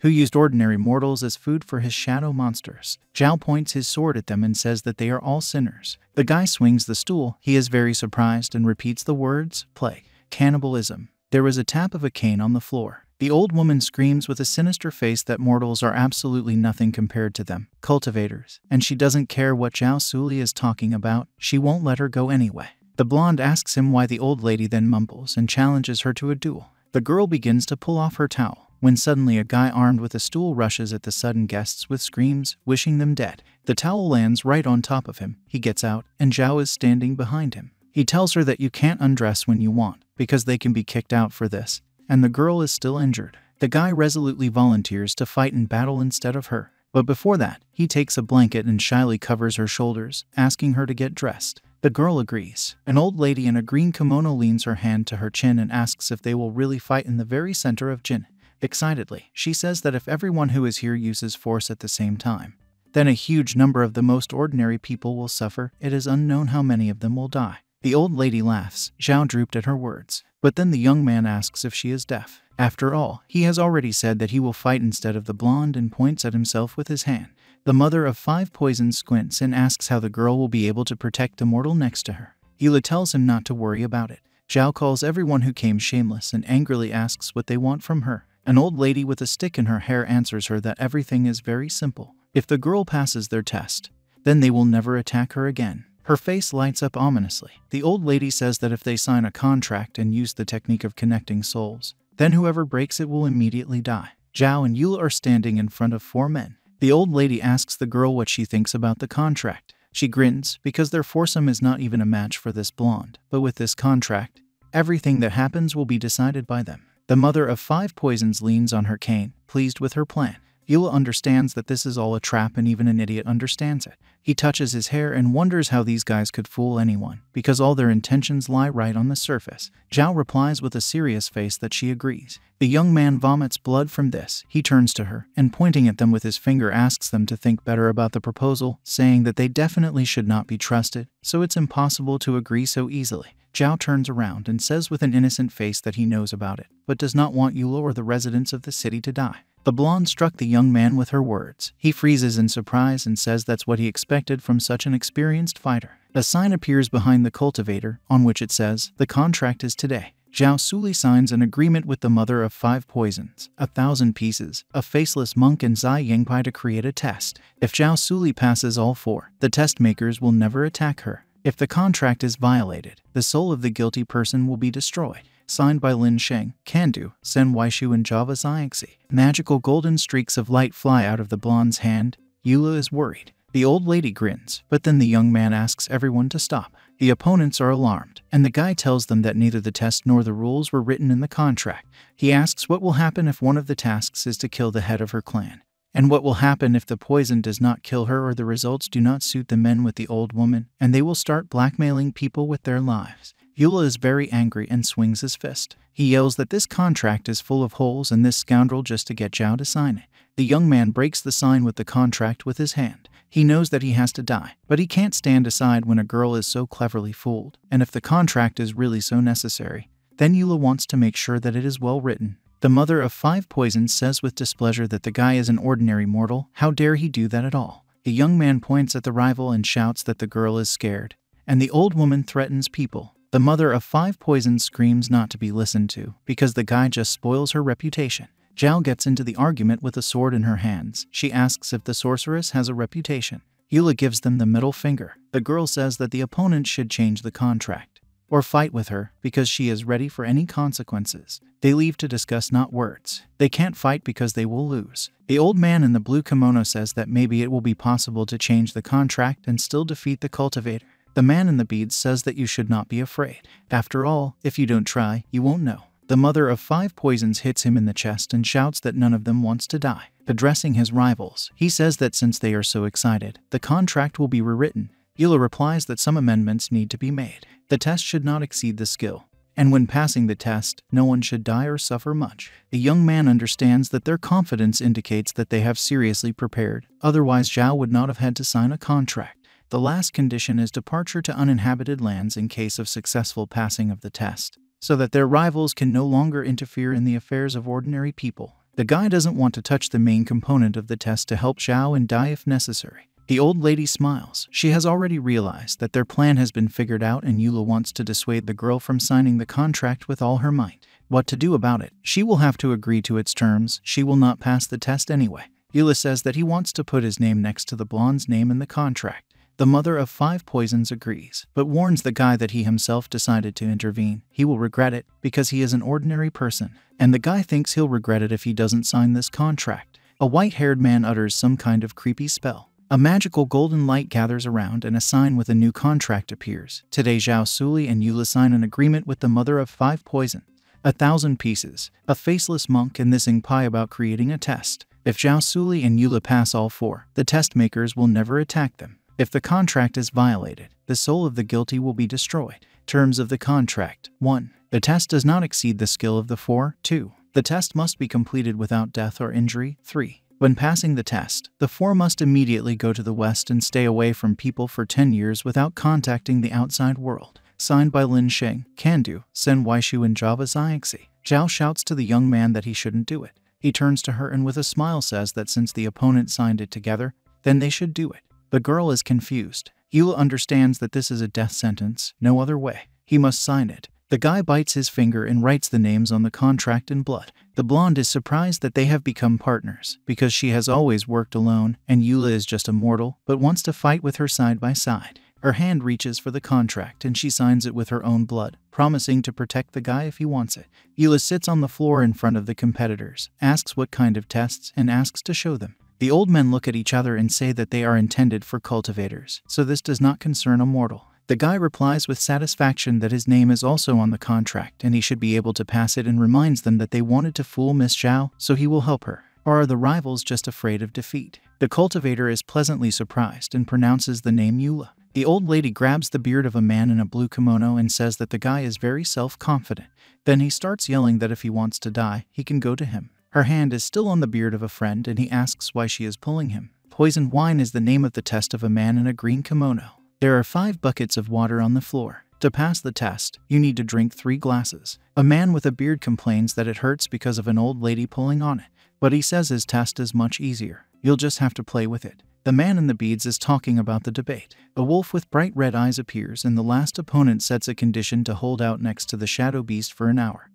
who used ordinary mortals as food for his shadow monsters. Zhao points his sword at them and says that they are all sinners. The guy swings the stool. He is very surprised and repeats the words plague, cannibalism. There is a tap of a cane on the floor. The old woman screams with a sinister face that mortals are absolutely nothing compared to them, cultivators, and she doesn't care what Zhao Zuli is talking about, she won't let her go anyway. The blonde asks him why the old lady then mumbles and challenges her to a duel. The girl begins to pull off her towel when suddenly a guy armed with a stool rushes at the sudden guests with screams, wishing them dead. The towel lands right on top of him. He gets out, and Zhao is standing behind him. He tells her that you can't undress when you want, because they can be kicked out for this, and the girl is still injured. The guy resolutely volunteers to fight in battle instead of her. But before that, he takes a blanket and shyly covers her shoulders, asking her to get dressed. The girl agrees. An old lady in a green kimono leans her hand to her chin and asks if they will really fight in the very center of Jin. Excitedly, she says that if everyone who is here uses force at the same time, then a huge number of the most ordinary people will suffer. It is unknown how many of them will die. The old lady laughs. Zhao drooped at her words. But then the young man asks if she is deaf. After all, he has already said that he will fight instead of the blonde and points at himself with his hand. The mother of five poisons squints and asks how the girl will be able to protect the mortal next to her. Yu Le tells him not to worry about it. Zhao calls everyone who came shameless and angrily asks what they want from her. An old lady with a stick in her hair answers her that everything is very simple. If the girl passes their test, then they will never attack her again. Her face lights up ominously. The old lady says that if they sign a contract and use the technique of connecting souls, then whoever breaks it will immediately die. Zhao and Yu Le are standing in front of four men. The old lady asks the girl what she thinks about the contract. She grins because their foursome is not even a match for this blonde, but with this contract, everything that happens will be decided by them. The mother of five poisons leans on her cane, pleased with her plan. Yu Le understands that this is all a trap and even an idiot understands it. He touches his hair and wonders how these guys could fool anyone, because all their intentions lie right on the surface. Zhao replies with a serious face that she agrees. The young man vomits blood from this. He turns to her, and pointing at them with his finger asks them to think better about the proposal, saying that they definitely should not be trusted, so it's impossible to agree so easily. Zhao turns around and says with an innocent face that he knows about it, but does not want Yu Le or the residents of the city to die. The blonde struck the young man with her words. He freezes in surprise and says that's what he expected from such an experienced fighter. A sign appears behind the cultivator, on which it says, The contract is today. Zhao Zuli signs an agreement with the mother of five poisons, a thousand pieces, a faceless monk, and Zai Yingpai to create a test. If Zhao Zuli passes all four, the test makers will never attack her. If the contract is violated, the soul of the guilty person will be destroyed signed by Lin Sheng, Kandu, Sen Waishu, and Java Xiangxi. Magical golden streaks of light fly out of the blonde's hand. Yu Le is worried. The old lady grins, but then the young man asks everyone to stop. The opponents are alarmed, and the guy tells them that neither the test nor the rules were written in the contract. He asks what will happen if one of the tasks is to kill the head of her clan, and what will happen if the poison does not kill her or the results do not suit the men with the old woman, and they will start blackmailing people with their lives. Yu Le is very angry and swings his fist. He yells that this contract is full of holes and this scoundrel just to get Zhao to sign it. The young man breaks the sign with the contract with his hand. He knows that he has to die, but he can't stand aside when a girl is so cleverly fooled. And if the contract is really so necessary, then Yu Le wants to make sure that it is well written. The mother of five poisons says with displeasure that the guy is an ordinary mortal. How dare he do that at all? The young man points at the rival and shouts that the girl is scared. And the old woman threatens people. The mother of five poisons screams not to be listened to because the guy just spoils her reputation. Zhao gets into the argument with a sword in her hands. She asks if the sorceress has a reputation. Yu Le gives them the middle finger. The girl says that the opponent should change the contract or fight with her because she is ready for any consequences. They leave to discuss not words. They can't fight because they will lose. The old man in the blue kimono says that maybe it will be possible to change the contract and still defeat the cultivator. The man in the beads says that you should not be afraid. After all, if you don't try, you won't know. The mother of five poisons hits him in the chest and shouts that none of them wants to die. Addressing his rivals, he says that since they are so excited, the contract will be rewritten. Yu Le replies that some amendments need to be made. The test should not exceed the skill. And when passing the test, no one should die or suffer much. The young man understands that their confidence indicates that they have seriously prepared, otherwise, Zhao would not have had to sign a contract. The last condition is departure to uninhabited lands in case of successful passing of the test, so that their rivals can no longer interfere in the affairs of ordinary people. The guy doesn't want to touch the main component of the test to help Zhao and die if necessary. The old lady smiles. She has already realized that their plan has been figured out and Yu Le wants to dissuade the girl from signing the contract with all her might. What to do about it? She will have to agree to its terms. She will not pass the test anyway. Yu Le says that he wants to put his name next to the blonde's name in the contract. The mother of five poisons agrees, but warns the guy that he himself decided to intervene. He will regret it because he is an ordinary person, and the guy thinks he'll regret it if he doesn't sign this contract. A white haired man utters some kind of creepy spell. A magical golden light gathers around and a sign with a new contract appears. Today, Zhao Zuli and Yu Le sign an agreement with the mother of five poisons. A thousand pieces, a faceless monk, and this Pai about creating a test. If Zhao Zuli and Yu Le pass all four, the test makers will never attack them. If the contract is violated, the soul of the guilty will be destroyed. Terms of the contract 1. The test does not exceed the skill of the four. 2. The test must be completed without death or injury. 3. When passing the test, the four must immediately go to the west and stay away from people for 10 years without contacting the outside world. Signed by Lin Sheng, Kandu, Sen Waishu, and Java Xiangxi. Zhao shouts to the young man that he shouldn't do it. He turns to her and with a smile says that since the opponent signed it together, then they should do it. The girl is confused. Yu Le understands that this is a death sentence, no other way. He must sign it. The guy bites his finger and writes the names on the contract in blood. The blonde is surprised that they have become partners, because she has always worked alone, and Yu Le is just a mortal, but wants to fight with her side by side. Her hand reaches for the contract and she signs it with her own blood, promising to protect the guy if he wants it. Yu Le sits on the floor in front of the competitors, asks what kind of tests, and asks to show them. The old men look at each other and say that they are intended for cultivators, so this does not concern a mortal. The guy replies with satisfaction that his name is also on the contract and he should be able to pass it and reminds them that they wanted to fool Miss Zhao, so he will help her. Or are the rivals just afraid of defeat? The cultivator is pleasantly surprised and pronounces the name Yu Le. The old lady grabs the beard of a man in a blue kimono and says that the guy is very self confident. Then he starts yelling that if he wants to die, he can go to him. Her hand is still on the beard of a friend, and he asks why she is pulling him. Poison wine is the name of the test of a man in a green kimono. There are five buckets of water on the floor. To pass the test, you need to drink three glasses. A man with a beard complains that it hurts because of an old lady pulling on it. but he says his test is much easier. You'll just have to play with it. The man in the beads is talking about the debate. A wolf with bright red eyes appears, and the last opponent sets a condition to hold out next to the shadow beast for an hour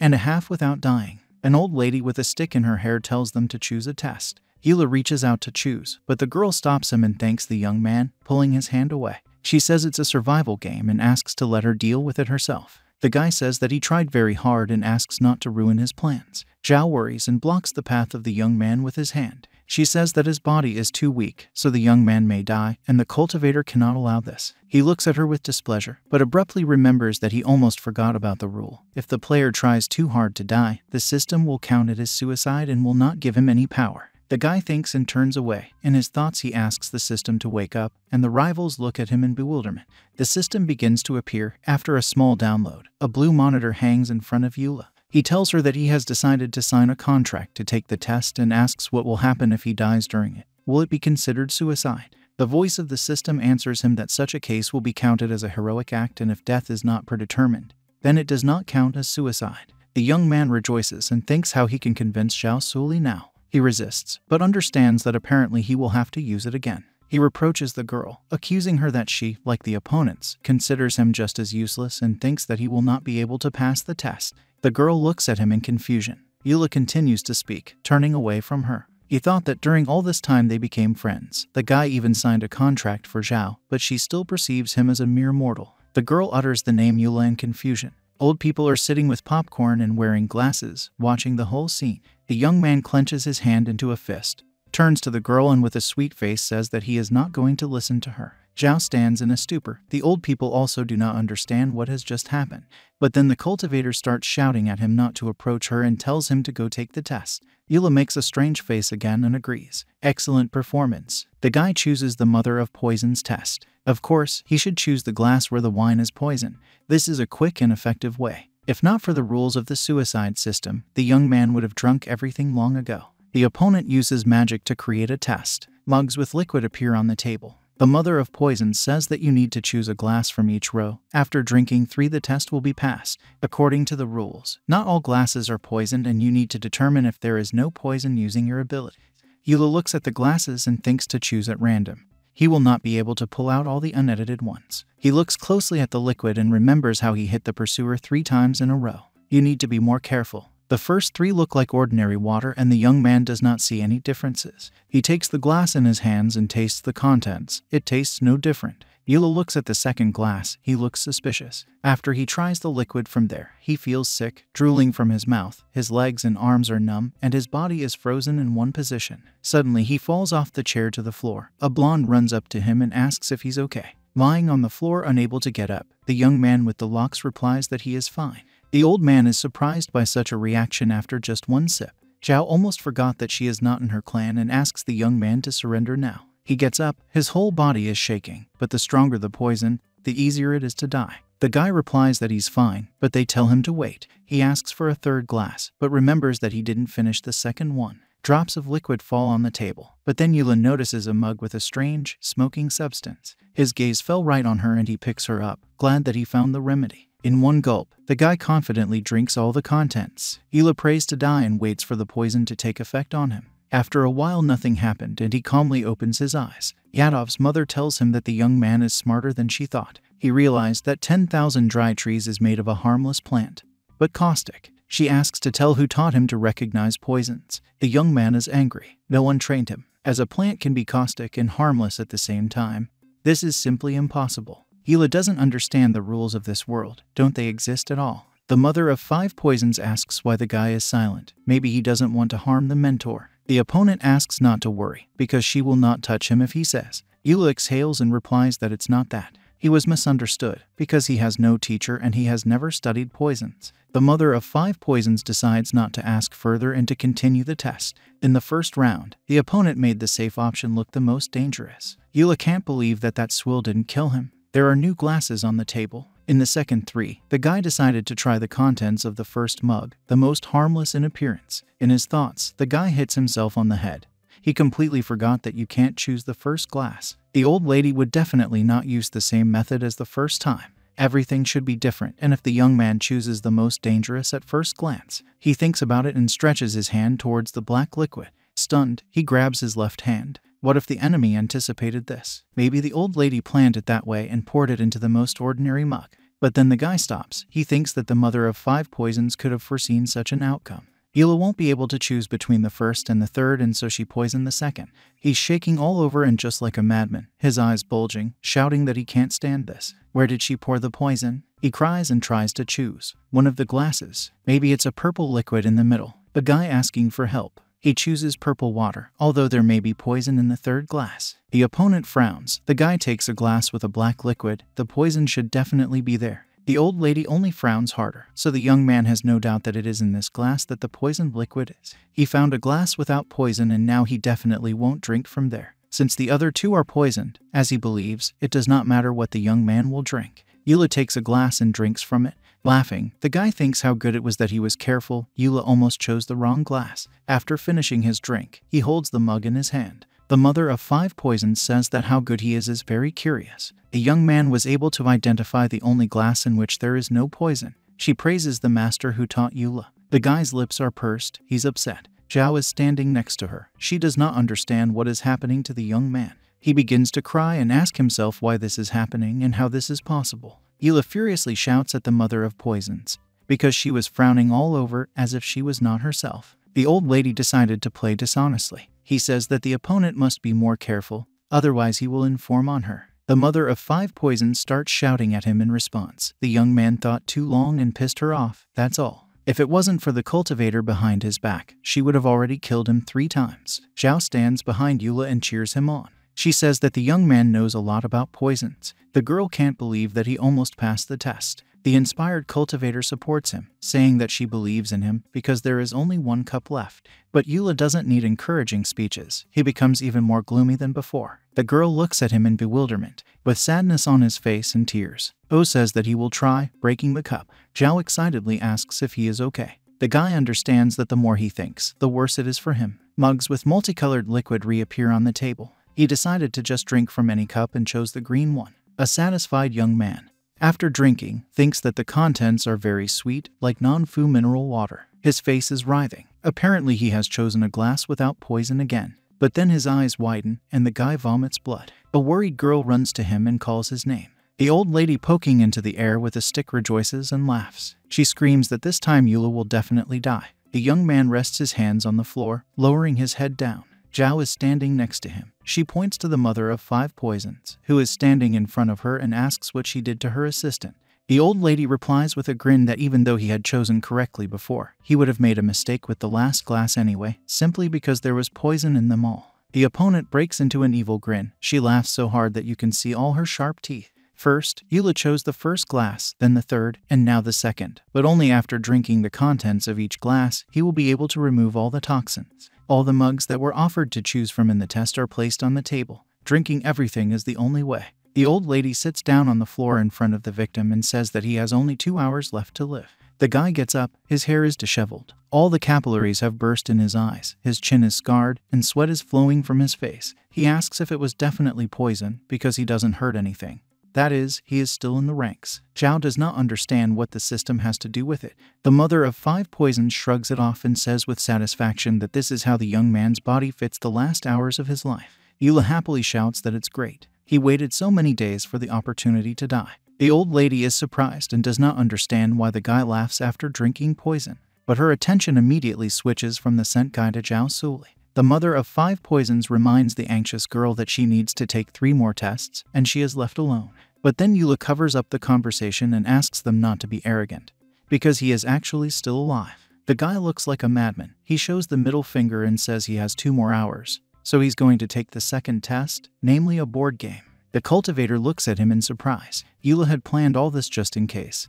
and a half without dying. An old lady with a stick in her hair tells them to choose a test. Yu Le reaches out to choose, but the girl stops him and thanks the young man, pulling his hand away. She says it's a survival game and asks to let her deal with it herself. The guy says that he tried very hard and asks not to ruin his plans. Zhao worries and blocks the path of the young man with his hand. She says that his body is too weak, so the young man may die, and the cultivator cannot allow this. He looks at her with displeasure, but abruptly remembers that he almost forgot about the rule. If the player tries too hard to die, the system will count it as suicide and will not give him any power. The guy thinks and turns away. In his thoughts, he asks the system to wake up, and the rivals look at him in bewilderment. The system begins to appear after a small download. A blue monitor hangs in front of Yu Le. He tells her that he has decided to sign a contract to take the test and asks what will happen if he dies during it. Will it be considered suicide? The voice of the system answers him that such a case will be counted as a heroic act, and if death is not predetermined, then it does not count as suicide. The young man rejoices and thinks how he can convince Zhao Zuli now. He resists, but understands that apparently he will have to use it again. He reproaches the girl, accusing her that she, like the opponents, considers him just as useless and thinks that he will not be able to pass the test. The girl looks at him in confusion. Yu Le continues to speak, turning away from her. He thought that during all this time they became friends. The guy even signed a contract for Zhao, but she still perceives him as a mere mortal. The girl utters the name Yu Le in confusion. Old people are sitting with popcorn and wearing glasses, watching the whole scene. The young man clenches his hand into a fist, turns to the girl, and with a sweet face says that he is not going to listen to her. Zhao stands in a stupor. The old people also do not understand what has just happened. But then the cultivator starts shouting at him not to approach her and tells him to go take the test. Yu Le makes a strange face again and agrees. Excellent performance. The guy chooses the mother of poisons test. Of course, he should choose the glass where the wine is poison. This is a quick and effective way. If not for the rules of the suicide system, the young man would have drunk everything long ago. The opponent uses magic to create a test. Mugs with liquid appear on the table. The mother of poison says that you need to choose a glass from each row. After drinking three, the test will be passed. According to the rules, not all glasses are poisoned, and you need to determine if there is no poison using your ability. Yu Le looks at the glasses and thinks to choose at random. He will not be able to pull out all the unedited ones. He looks closely at the liquid and remembers how he hit the pursuer three times in a row. You need to be more careful. The first three look like ordinary water, and the young man does not see any differences. He takes the glass in his hands and tastes the contents. It tastes no different. Yu Le looks at the second glass. He looks suspicious. After he tries the liquid from there, he feels sick, drooling from his mouth. His legs and arms are numb, and his body is frozen in one position. Suddenly, he falls off the chair to the floor. A blonde runs up to him and asks if he's okay. Lying on the floor, unable to get up, the young man with the locks replies that he is fine. The old man is surprised by such a reaction after just one sip. Zhao almost forgot that she is not in her clan and asks the young man to surrender now. He gets up, his whole body is shaking, but the stronger the poison, the easier it is to die. The guy replies that he's fine, but they tell him to wait. He asks for a third glass, but remembers that he didn't finish the second one. Drops of liquid fall on the table, but then Yu Le notices a mug with a strange, smoking substance. His gaze fell right on her and he picks her up, glad that he found the remedy. In one gulp, the guy confidently drinks all the contents. Yu Le prays to die and waits for the poison to take effect on him. After a while, nothing happened, and he calmly opens his eyes. Yadov's mother tells him that the young man is smarter than she thought. He realized that 10,000 dry trees is made of a harmless plant, but caustic. She asks to tell who taught him to recognize poisons. The young man is angry. No one trained him, as a plant can be caustic and harmless at the same time. This is simply impossible. Yu Le doesn't understand the rules of this world. Don't they exist at all? The mother of five poisons asks why the guy is silent. Maybe he doesn't want to harm the mentor. The opponent asks not to worry, because she will not touch him if he says. Yu Le exhales and replies that it's not that. He was misunderstood, because he has no teacher and he has never studied poisons. The mother of five poisons decides not to ask further and to continue the test. In the first round, the opponent made the safe option look the most dangerous. Yu Le can't believe that that swill didn't kill him. There are new glasses on the table. In the second three, the guy decided to try the contents of the first mug, the most harmless in appearance. In his thoughts, the guy hits himself on the head. He completely forgot that you can't choose the first glass. The old lady would definitely not use the same method as the first time. Everything should be different, and if the young man chooses the most dangerous at first glance, he thinks about it and stretches his hand towards the black liquid. Stunned, he grabs his left hand. What if the enemy anticipated this? Maybe the old lady planned it that way and poured it into the most ordinary mug. But then the guy stops. He thinks that the mother of five poisons could have foreseen such an outcome. Hila won't be able to choose between the first and the third, and so she poisoned the second. He's shaking all over and just like a madman, his eyes bulging, shouting that he can't stand this. Where did she pour the poison? He cries and tries to choose. One of the glasses. Maybe it's a purple liquid in the middle. The guy asking for help. He chooses purple water, although there may be poison in the third glass. The opponent frowns. The guy takes a glass with a black liquid. The poison should definitely be there. The old lady only frowns harder, so the young man has no doubt that it is in this glass that the poisoned liquid is. He found a glass without poison and now he definitely won't drink from there. Since the other two are poisoned, as he believes, it does not matter what the young man will drink. Yu Le takes a glass and drinks from it. Laughing, the guy thinks how good it was that he was careful. Yu Le almost chose the wrong glass. After finishing his drink, he holds the mug in his hand. The mother of five poisons says that how good he is is very curious. A young man was able to identify the only glass in which there is no poison. She praises the master who taught Yu Le. The guy's lips are pursed, he's upset. Zhao is standing next to her. She does not understand what is happening to the young man. He begins to cry and ask himself why this is happening and how this is possible. Yu Le furiously shouts at the mother of poisons because she was frowning all over as if she was not herself. The old lady decided to play dishonestly. He says that the opponent must be more careful, otherwise, he will inform on her. The mother of five poisons starts shouting at him in response. The young man thought too long and pissed her off, that's all. If it wasn't for the cultivator behind his back, she would have already killed him three times. Zhao stands behind Yu Le and cheers him on. She says that the young man knows a lot about poisons. The girl can't believe that he almost passed the test. The inspired cultivator supports him, saying that she believes in him because there is only one cup left. But Yu Le doesn't need encouraging speeches. He becomes even more gloomy than before. The girl looks at him in bewilderment, with sadness on his face and tears. O says that he will try, breaking the cup. Zhao excitedly asks if he is okay. The guy understands that the more he thinks, the worse it is for him. Mugs with multicolored liquid reappear on the table. He decided to just drink from any cup and chose the green one. A satisfied young man, after drinking, thinks that the contents are very sweet, like Nongfu mineral water. His face is writhing. Apparently, he has chosen a glass without poison again. But then his eyes widen and the guy vomits blood. A worried girl runs to him and calls his name. The old lady poking into the air with a stick rejoices and laughs. She screams that this time Yu Le will definitely die. The young man rests his hands on the floor, lowering his head down. Zhao is standing next to him. She points to the mother of five poisons, who is standing in front of her and asks what she did to her assistant. The old lady replies with a grin that even though he had chosen correctly before, he would have made a mistake with the last glass anyway, simply because there was poison in them all. The opponent breaks into an evil grin. She laughs so hard that you can see all her sharp teeth. First, Yu Le chose the first glass, then the third, and now the second. But only after drinking the contents of each glass, he will be able to remove all the toxins. All the mugs that were offered to choose from in the test are placed on the table. Drinking everything is the only way. The old lady sits down on the floor in front of the victim and says that he has only two hours left to live. The guy gets up, his hair is disheveled. All the capillaries have burst in his eyes, his chin is scarred, and sweat is flowing from his face. He asks if it was definitely poison because he doesn't hurt anything. That is, he is still in the ranks. Zhao does not understand what the system has to do with it. The mother of five poisons shrugs it off and says with satisfaction that this is how the young man's body fits the last hours of his life. Yu Le happily shouts that it's great. He waited so many days for the opportunity to die. The old lady is surprised and does not understand why the guy laughs after drinking poison. But her attention immediately switches from the scent guy to Zhao Zuli. The mother of five poisons reminds the anxious girl that she needs to take three more tests, and she is left alone. But then Yu Le covers up the conversation and asks them not to be arrogant, because he is actually still alive. The guy looks like a madman. He shows the middle finger and says he has two more hours, so he's going to take the second test, namely a board game. The cultivator looks at him in surprise. Yu Le had planned all this just in case,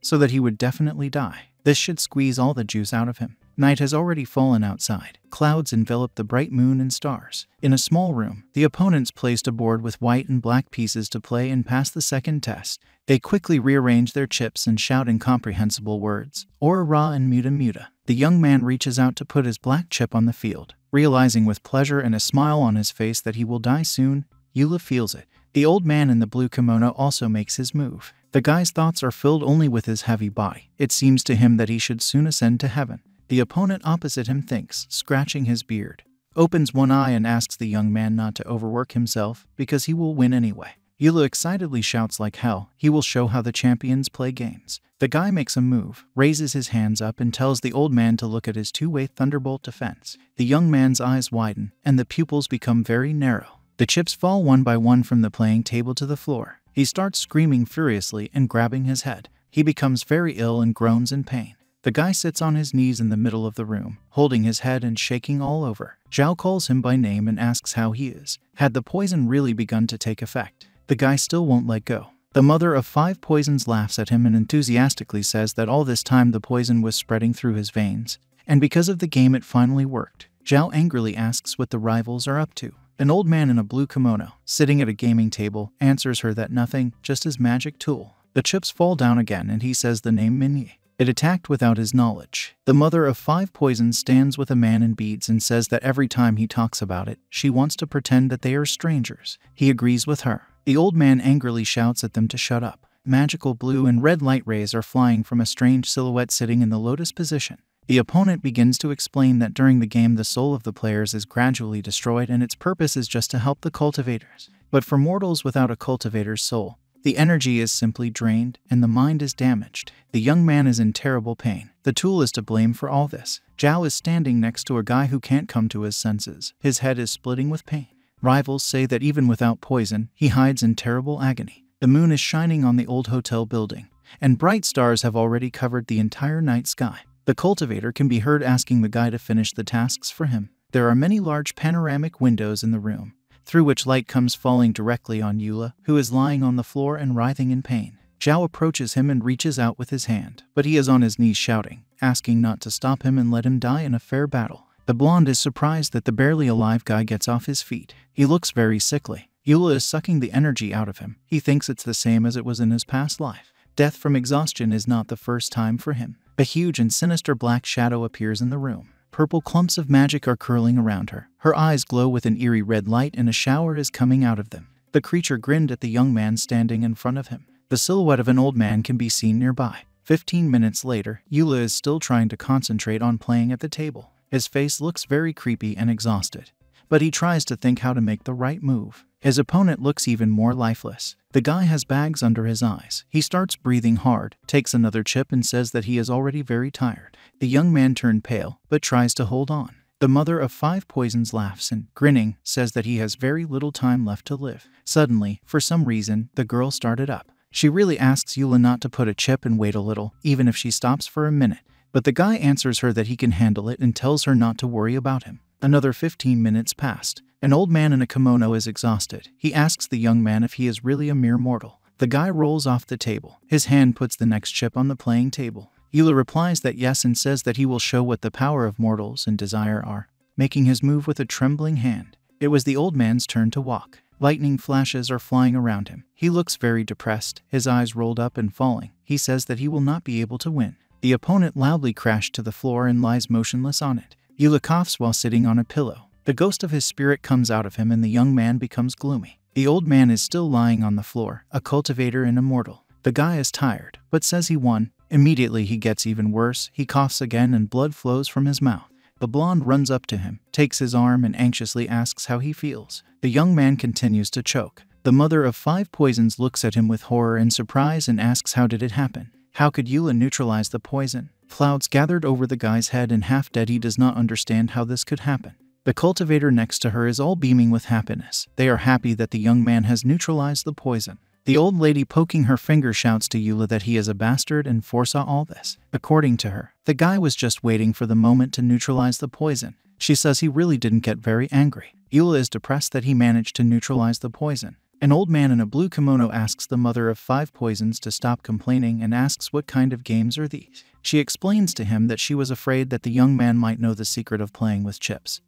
so that he would definitely die. This should squeeze all the juice out of him. Night has already fallen outside. Clouds envelop the bright moon and stars. In a small room, the opponents placed a board with white and black pieces to play and pass the second test. They quickly rearrange their chips and shout incomprehensible words. Ora ra and muta muta. The young man reaches out to put his black chip on the field. Realizing with pleasure and a smile on his face that he will die soon, Yu Le feels it. The old man in the blue kimono also makes his move. The guy's thoughts are filled only with his heavy body. It seems to him that he should soon ascend to heaven. The opponent opposite him thinks, scratching his beard, opens one eye and asks the young man not to overwork himself because he will win anyway. Yu Le excitedly shouts like hell, he will show how the champions play games. The guy makes a move, raises his hands up, and tells the old man to look at his two way thunderbolt defense. The young man's eyes widen, and the pupils become very narrow. The chips fall one by one from the playing table to the floor. He starts screaming furiously and grabbing his head. He becomes very ill and groans in pain. The guy sits on his knees in the middle of the room, holding his head and shaking all over. Zhao calls him by name and asks how he is. Had the poison really begun to take effect? The guy still won't let go. The mother of five poisons laughs at him and enthusiastically says that all this time the poison was spreading through his veins, and because of the game it finally worked. Zhao angrily asks what the rivals are up to. An old man in a blue kimono, sitting at a gaming table, answers her that nothing, just his magic tool. The chips fall down again and he says the name Minye. It attacked without his knowledge. The mother of five poisons stands with a man in beads and says that every time he talks about it, she wants to pretend that they are strangers. He agrees with her. The old man angrily shouts at them to shut up. Magical blue and red light rays are flying from a strange silhouette sitting in the lotus position. The opponent begins to explain that during the game the soul of the players is gradually destroyed and its purpose is just to help the cultivators. But for mortals without a cultivator's soul, the energy is simply drained and the mind is damaged. The young man is in terrible pain. The tool is to blame for all this. Zhao is standing next to a guy who can't come to his senses. His head is splitting with pain. Rivals say that even without poison, he hides in terrible agony. The moon is shining on the old hotel building, and bright stars have already covered the entire night sky. The cultivator can be heard asking the guy to finish the tasks for him. There are many large panoramic windows in the room, through which light comes falling directly on Yu Le, who is lying on the floor and writhing in pain. Zhao approaches him and reaches out with his hand, but he is on his knees shouting, asking not to stop him and let him die in a fair battle. The blonde is surprised that the barely alive guy gets off his feet. He looks very sickly. Yu Le is sucking the energy out of him. He thinks it's the same as it was in his past life. Death from exhaustion is not the first time for him. A huge and sinister black shadow appears in the room. Purple clumps of magic are curling around her. Her eyes glow with an eerie red light, and a shower is coming out of them. The creature grinned at the young man standing in front of him. The silhouette of an old man can be seen nearby. Fifteen minutes later, Yu Le is still trying to concentrate on playing at the table. His face looks very creepy and exhausted, but he tries to think how to make the right move. His opponent looks even more lifeless. The guy has bags under his eyes. He starts breathing hard, takes another chip, and says that he is already very tired. The young man turned pale, but tries to hold on. The mother of five poisons laughs and, grinning, says that he has very little time left to live. Suddenly, for some reason, the girl started up. She really asks Yu Le not to put a chip and wait a little, even if she stops for a minute. But the guy answers her that he can handle it and tells her not to worry about him. Another 15 minutes passed. An old man in a kimono is exhausted. He asks the young man if he is really a mere mortal. The guy rolls off the table. His hand puts the next chip on the playing table. Yu Le replies that yes and says that he will show what the power of mortals and desire are, making his move with a trembling hand. It was the old man's turn to walk. Lightning flashes are flying around him. He looks very depressed, his eyes rolled up and falling. He says that he will not be able to win. The opponent loudly crashed to the floor and lies motionless on it. Yu Le coughs while sitting on a pillow. The ghost of his spirit comes out of him and the young man becomes gloomy. The old man is still lying on the floor, a cultivator and immortal. The guy is tired, but says he won. Immediately he gets even worse. He coughs again and blood flows from his mouth. The blonde runs up to him, takes his arm, and anxiously asks how he feels. The young man continues to choke. The mother of five poisons looks at him with horror and surprise and asks how did it happen? How could Yu Le neutralize the poison? Clouds gathered over the guy's head and half dead he does not understand how this could happen. The cultivator next to her is all beaming with happiness. They are happy that the young man has neutralized the poison. The old lady poking her finger shouts to Yu Le that he is a bastard and foresaw all this. According to her, the guy was just waiting for the moment to neutralize the poison. She says he really didn't get very angry. Yu Le is depressed that he managed to neutralize the poison. An old man in a blue kimono asks the mother of five poisons to stop complaining and asks what kind of games are these. She explains to him that she was afraid that the young man might know the secret of playing with chips.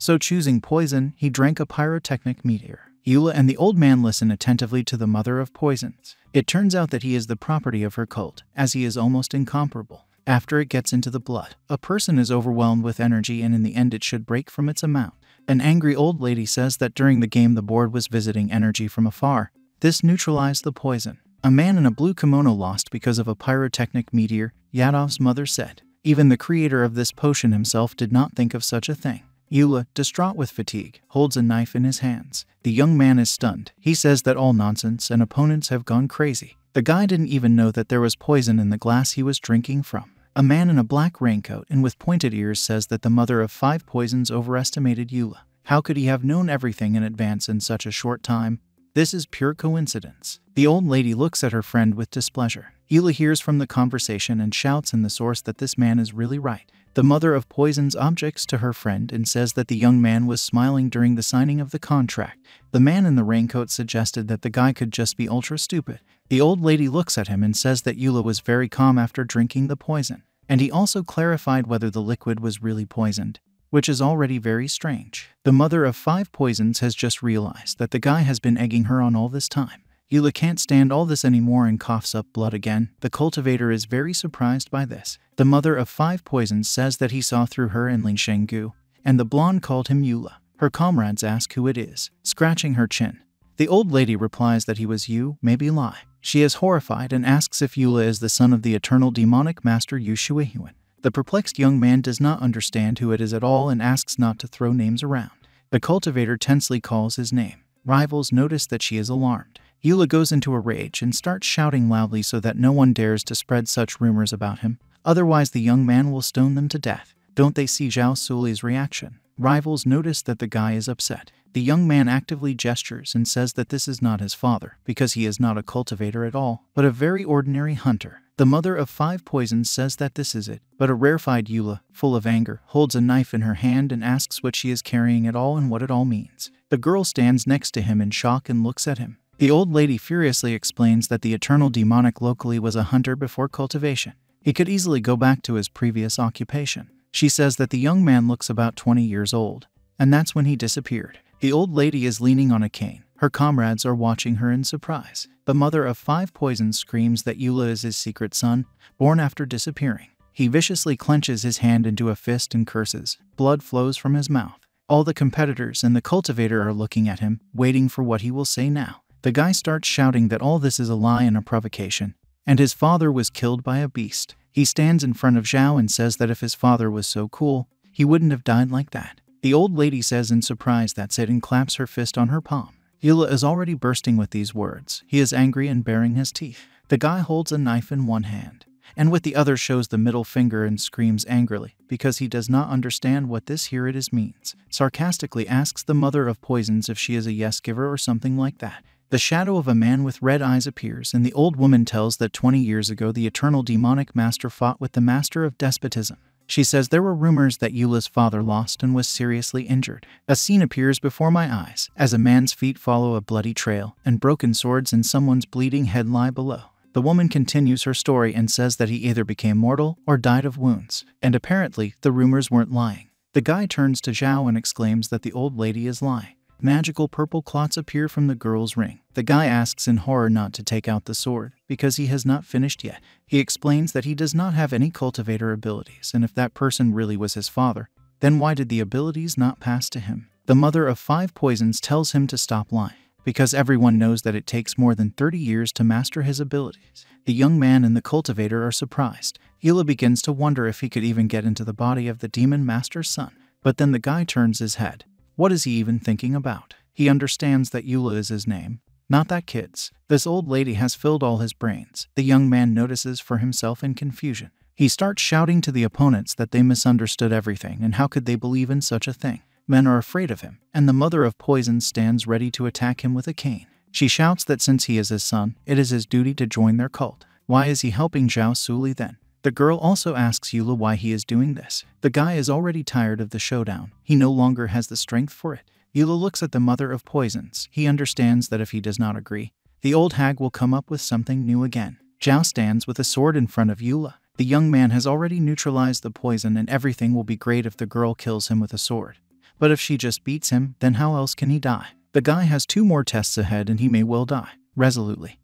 So, choosing poison, he drank a pyrotechnic meteor. Yu Le and the old man listen attentively to the mother of poisons. It turns out that he is the property of her cult, as he is almost incomparable. After it gets into the blood, a person is overwhelmed with energy and in the end it should break from its amount. An angry old lady says that during the game the board was visiting energy from afar. This neutralized the poison. A man in a blue kimono lost because of a pyrotechnic meteor, Yadov's mother said. Even the creator of this potion himself did not think of such a thing. Yu Le, distraught with fatigue, holds a knife in his hands. The young man is stunned. He says that all nonsense and opponents have gone crazy. The guy didn't even know that there was poison in the glass he was drinking from. A man in a black raincoat and with pointed ears says that the mother of five poisons overestimated Yu Le. How could he have known everything in advance in such a short time? This is pure coincidence. The old lady looks at her friend with displeasure. Yu Le hears from the conversation and shouts in the source that this man is really right. The mother of poisons objects to her friend and says that the young man was smiling during the signing of the contract. The man in the raincoat suggested that the guy could just be ultra stupid. The old lady looks at him and says that Yu Le was very calm after drinking the poison. And he also clarified whether the liquid was really poisoned which is already very strange. The mother of five poisons has just realized that the guy has been egging her on all this time. Yu Le can't stand all this anymore and coughs up blood again. The cultivator is very surprised by this. The mother of five poisons says that he saw through her and Ling Shenggu, and the blonde called him Yu Le. Her comrades ask who it is, scratching her chin. The old lady replies that he was Yu, maybe lie. She is horrified and asks if Yu Le is the son of the eternal demonic master Yu Shuihuan. The perplexed young man does not understand who it is at all and asks not to throw names around. The cultivator tensely calls his name. Rivals notice that she is alarmed. Yu Le goes into a rage and starts shouting loudly so that no one dares to spread such rumors about him. Otherwise, the young man will stone them to death. Don't they see Zhao Zuli's reaction? Rivals notice that the guy is upset. The young man actively gestures and says that this is not his father, because he is not a cultivator at all, but a very ordinary hunter. The mother of five poisons says that this is it, but a rarefied Yu Le, full of anger, holds a knife in her hand and asks what she is carrying at all and what it all means. The girl stands next to him in shock and looks at him. The old lady furiously explains that the eternal demonic locally was a hunter before cultivation. He could easily go back to his previous occupation. She says that the young man looks about 20 years old, and that's when he disappeared. The old lady is leaning on a cane. Her comrades are watching her in surprise. The mother of five poisons screams that Yu Le is his secret son, born after disappearing. He viciously clenches his hand into a fist and curses. Blood flows from his mouth. All the competitors and the cultivator are looking at him, waiting for what he will say now. The guy starts shouting that all this is a lie and a provocation, and his father was killed by a beast. He stands in front of Zhao and says that if his father was so cool, he wouldn't have died like that. The old lady says in surprise that's it and claps her fist on her palm. Yu Le is already bursting with these words. He is angry and baring his teeth. The guy holds a knife in one hand, and with the other shows the middle finger and screams angrily because he does not understand what this here it is means. Sarcastically asks the mother of poisons if she is a yes giver or something like that. The shadow of a man with red eyes appears, and the old woman tells that 20 years ago the eternal demonic master fought with the master of despotism. She says there were rumors that Yu Le's father lost and was seriously injured. A scene appears before my eyes as a man's feet follow a bloody trail, and broken swords and someone's bleeding head lie below. The woman continues her story and says that he either became mortal or died of wounds, and apparently the rumors weren't lying. The guy turns to Zhao and exclaims that the old lady is lying. Magical purple clots appear from the girl's ring. The guy asks in horror not to take out the sword, because he has not finished yet. He explains that he does not have any cultivator abilities, and if that person really was his father, then why did the abilities not pass to him? The mother of five poisons tells him to stop lying, because everyone knows that it takes more than 30 years to master his abilities. The young man and the cultivator are surprised. Yu Le begins to wonder if he could even get into the body of the demon master's son. But then the guy turns his head what is he even thinking about? He understands that Yu Le is his name. Not that kid's. This old lady has filled all his brains. The young man notices for himself in confusion. He starts shouting to the opponents that they misunderstood everything and how could they believe in such a thing. Men are afraid of him, and the mother of poison stands ready to attack him with a cane. She shouts that since he is his son, it is his duty to join their cult. Why is he helping Zhao Zuli then? The girl also asks Yu Le why he is doing this. The guy is already tired of the showdown. He no longer has the strength for it. Yu Le looks at the mother of poisons. He understands that if he does not agree, the old hag will come up with something new again. Zhao stands with a sword in front of Yu Le. The young man has already neutralized the poison and everything will be great if the girl kills him with a sword. But if she just beats him, then how else can he die? The guy has two more tests ahead and he may well die, resolutely.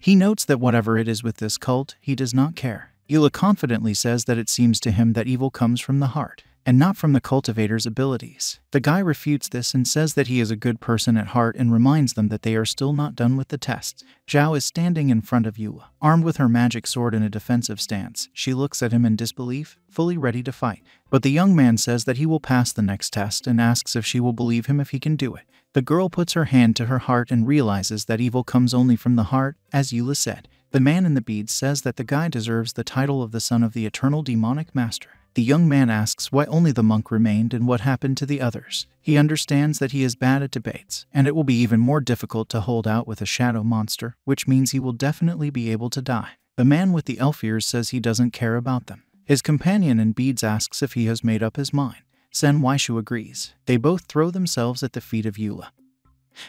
He notes that whatever it is with this cult, he does not care. Yu Le confidently says that it seems to him that evil comes from the heart. And not from the cultivator's abilities. The guy refutes this and says that he is a good person at heart and reminds them that they are still not done with the tests. Zhao is standing in front of Yu Le, armed with her magic sword in a defensive stance. She looks at him in disbelief, fully ready to fight. But the young man says that he will pass the next test and asks if she will believe him if he can do it. The girl puts her hand to her heart and realizes that evil comes only from the heart, as Yu Le said. The man in the beads says that the guy deserves the title of the son of the eternal demonic master. The young man asks why only the monk remained and what happened to the others. He understands that he is bad at debates, and it will be even more difficult to hold out with a shadow monster, which means he will definitely be able to die. The man with the elf ears says he doesn't care about them. His companion in beads asks if he has made up his mind. Sen Waishu agrees. They both throw themselves at the feet of Yu Le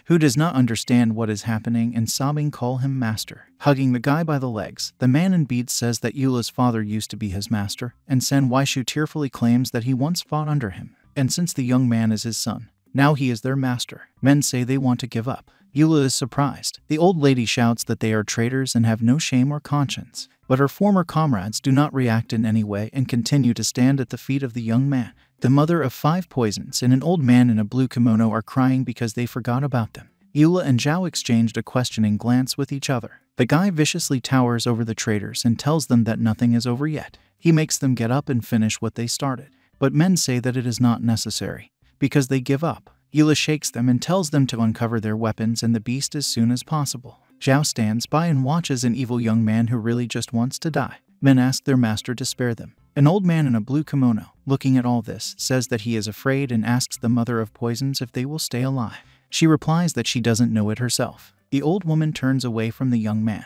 who does not understand what is happening and sobbing call him master. Hugging the guy by the legs, the man in beads says that Yu Le's father used to be his master, and Sen Waishu tearfully claims that he once fought under him. And since the young man is his son, now he is their master. Men say they want to give up. Yu Le is surprised. The old lady shouts that they are traitors and have no shame or conscience. But her former comrades do not react in any way and continue to stand at the feet of the young man. The mother of five poisons and an old man in a blue kimono are crying because they forgot about them. Yu Le and Zhao exchanged a questioning glance with each other. The guy viciously towers over the traders and tells them that nothing is over yet. He makes them get up and finish what they started. But men say that it is not necessary, because they give up. Yu Le shakes them and tells them to uncover their weapons and the beast as soon as possible. Zhao stands by and watches an evil young man who really just wants to die. Men ask their master to spare them. An old man in a blue kimono, looking at all this, says that he is afraid and asks the mother of poisons if they will stay alive. She replies that she doesn't know it herself. The old woman turns away from the young man,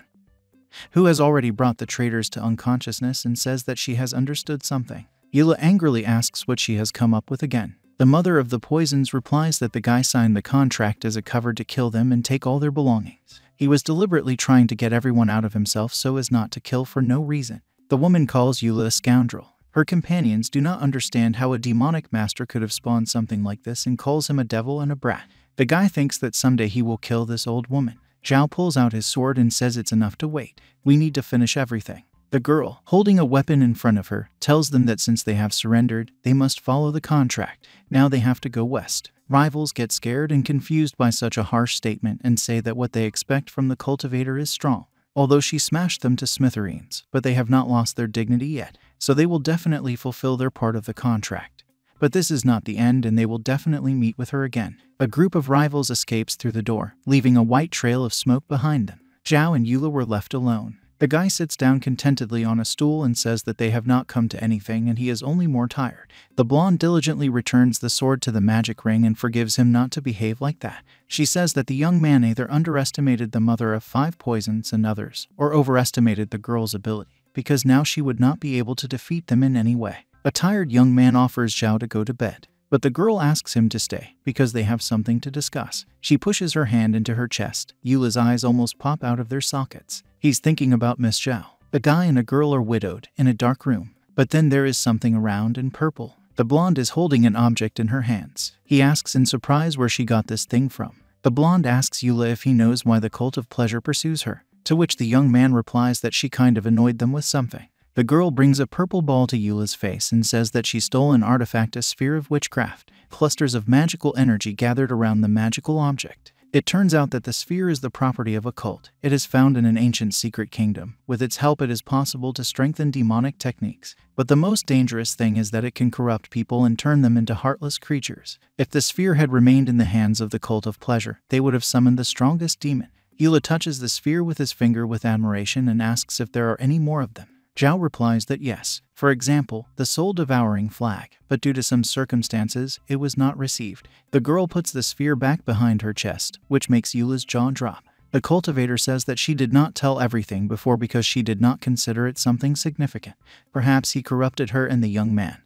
who has already brought the traitors to unconsciousness and says that she has understood something. Yu Le angrily asks what she has come up with again. The mother of the poisons replies that the guy signed the contract as a cover to kill them and take all their belongings. He was deliberately trying to get everyone out of himself so as not to kill for no reason. The woman calls Yu Le a scoundrel. Her companions do not understand how a demonic master could have spawned something like this and calls him a devil and a brat. The guy thinks that someday he will kill this old woman. Zhao pulls out his sword and says it's enough to wait. We need to finish everything. The girl, holding a weapon in front of her, tells them that since they have surrendered, they must follow the contract. Now they have to go west. Rivals get scared and confused by such a harsh statement and say that what they expect from the cultivator is strong although she smashed them to smithereens, but they have not lost their dignity yet, so they will definitely fulfill their part of the contract. But this is not the end, and they will definitely meet with her again. A group of rivals escapes through the door, leaving a white trail of smoke behind them. Zhao and Yu Le were left alone. The guy sits down contentedly on a stool and says that they have not come to anything and he is only more tired. The blonde diligently returns the sword to the magic ring and forgives him not to behave like that. She says that the young man either underestimated the mother of five poisons and others, or overestimated the girl's ability, because now she would not be able to defeat them in any way. A tired young man offers Zhao to go to bed. But the girl asks him to stay because they have something to discuss. She pushes her hand into her chest. Yu Le's eyes almost pop out of their sockets. He's thinking about Miss Zhao. A guy and a girl are widowed in a dark room. But then there is something around in purple. The blonde is holding an object in her hands. He asks in surprise where she got this thing from. The blonde asks Yu Le if he knows why the cult of pleasure pursues her, to which the young man replies that she kind of annoyed them with something. The girl brings a purple ball to Yu Le's face and says that she stole an artifact, a sphere of witchcraft. Clusters of magical energy gathered around the magical object. It turns out that the sphere is the property of a cult. It is found in an ancient secret kingdom. With its help, it is possible to strengthen demonic techniques. But the most dangerous thing is that it can corrupt people and turn them into heartless creatures. If the sphere had remained in the hands of the cult of pleasure, they would have summoned the strongest demon. Yu Le touches the sphere with his finger with admiration and asks if there are any more of them. Zhao replies that yes, for example, the soul devouring flag, but due to some circumstances, it was not received. The girl puts the sphere back behind her chest, which makes Yu Le's jaw drop. The cultivator says that she did not tell everything before because she did not consider it something significant. Perhaps he corrupted her and the young man,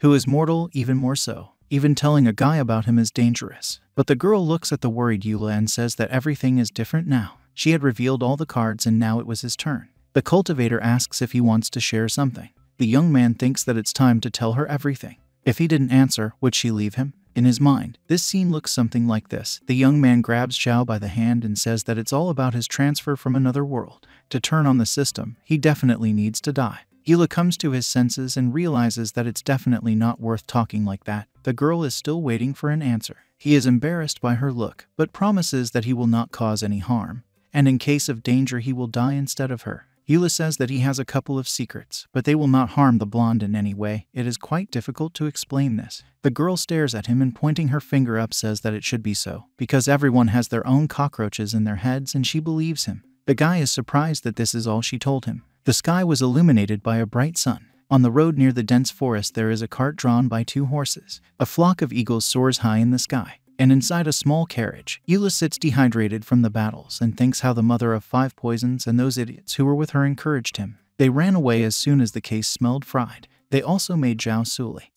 who is mortal even more so. Even telling a guy about him is dangerous. But the girl looks at the worried Yu Le and says that everything is different now. She had revealed all the cards and now it was his turn. The cultivator asks if he wants to share something. The young man thinks that it's time to tell her everything. If he didn't answer, would she leave him? In his mind, this scene looks something like this. The young man grabs Zhao by the hand and says that it's all about his transfer from another world. To turn on the system, he definitely needs to die. Yu Le comes to his senses and realizes that it's definitely not worth talking like that. The girl is still waiting for an answer. He is embarrassed by her look, but promises that he will not cause any harm, and in case of danger, he will die instead of her. Yu Le says that he has a couple of secrets, but they will not harm the blonde in any way. It is quite difficult to explain this. The girl stares at him and pointing her finger up says that it should be so, because everyone has their own cockroaches in their heads and she believes him. The guy is surprised that this is all she told him. The sky was illuminated by a bright sun. On the road near the dense forest, there is a cart drawn by two horses. A flock of eagles soars high in the sky. And inside a small carriage, Yu Le sits dehydrated from the battles and thinks how the mother of five poisons and those idiots who were with her encouraged him. They ran away as soon as the case smelled fried. They also made Zhao Zuli,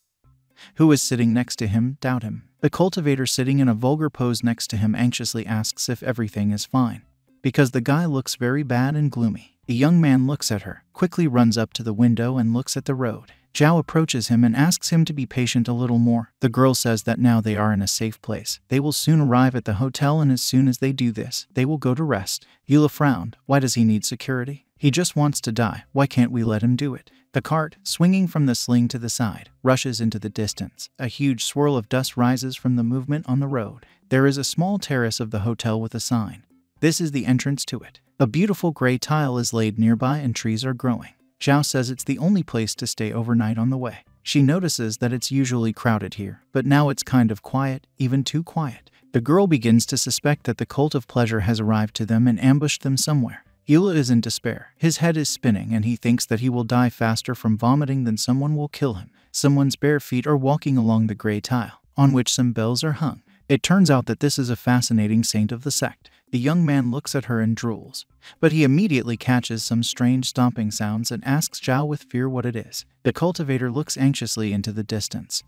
who was sitting next to him, doubt him. The cultivator sitting in a vulgar pose next to him anxiously asks if everything is fine, because the guy looks very bad and gloomy. The young man looks at her, quickly runs up to the window and looks at the road. Zhao approaches him and asks him to be patient a little more. The girl says that now they are in a safe place. They will soon arrive at the hotel, and as soon as they do this, they will go to rest. Yu Le frowned. Why does he need security? He just wants to die. Why can't we let him do it? The cart, swinging from the sling to the side, rushes into the distance. A huge swirl of dust rises from the movement on the road. There is a small terrace of the hotel with a sign. This is the entrance to it. A beautiful gray tile is laid nearby and trees are growing. Zhao says it's the only place to stay overnight on the way. She notices that it's usually crowded here, but now it's kind of quiet, even too quiet. The girl begins to suspect that the cult of pleasure has arrived to them and ambushed them somewhere. Yu Le is in despair. His head is spinning and he thinks that he will die faster from vomiting than someone will kill him. Someone's bare feet are walking along the gray tile, on which some bells are hung. It turns out that this is a fascinating saint of the sect. The young man looks at her and drools, but he immediately catches some strange stomping sounds and asks Zhao with fear what it is. The cultivator looks anxiously into the distance.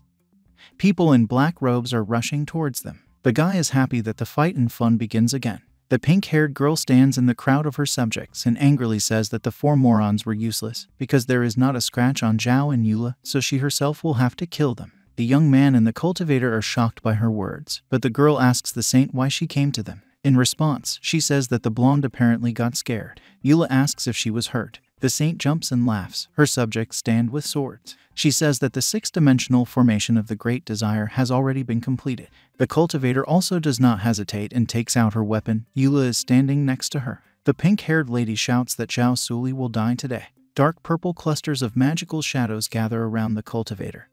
People in black robes are rushing towards them. The guy is happy that the fight and fun begins again. The pink haired girl stands in the crowd of her subjects and angrily says that the four morons were useless because there is not a scratch on Zhao and Yu Le, so she herself will have to kill them. The young man and the cultivator are shocked by her words, but the girl asks the saint why she came to them. In response, she says that the blonde apparently got scared. Yu Le asks if she was hurt. The saint jumps and laughs. Her subjects stand with swords. She says that the six dimensional formation of the Great Desire has already been completed. The cultivator also does not hesitate and takes out her weapon. Yu Le is standing next to her. The pink haired lady shouts that Zhao Zuli will die today. Dark purple clusters of magical shadows gather around the cultivator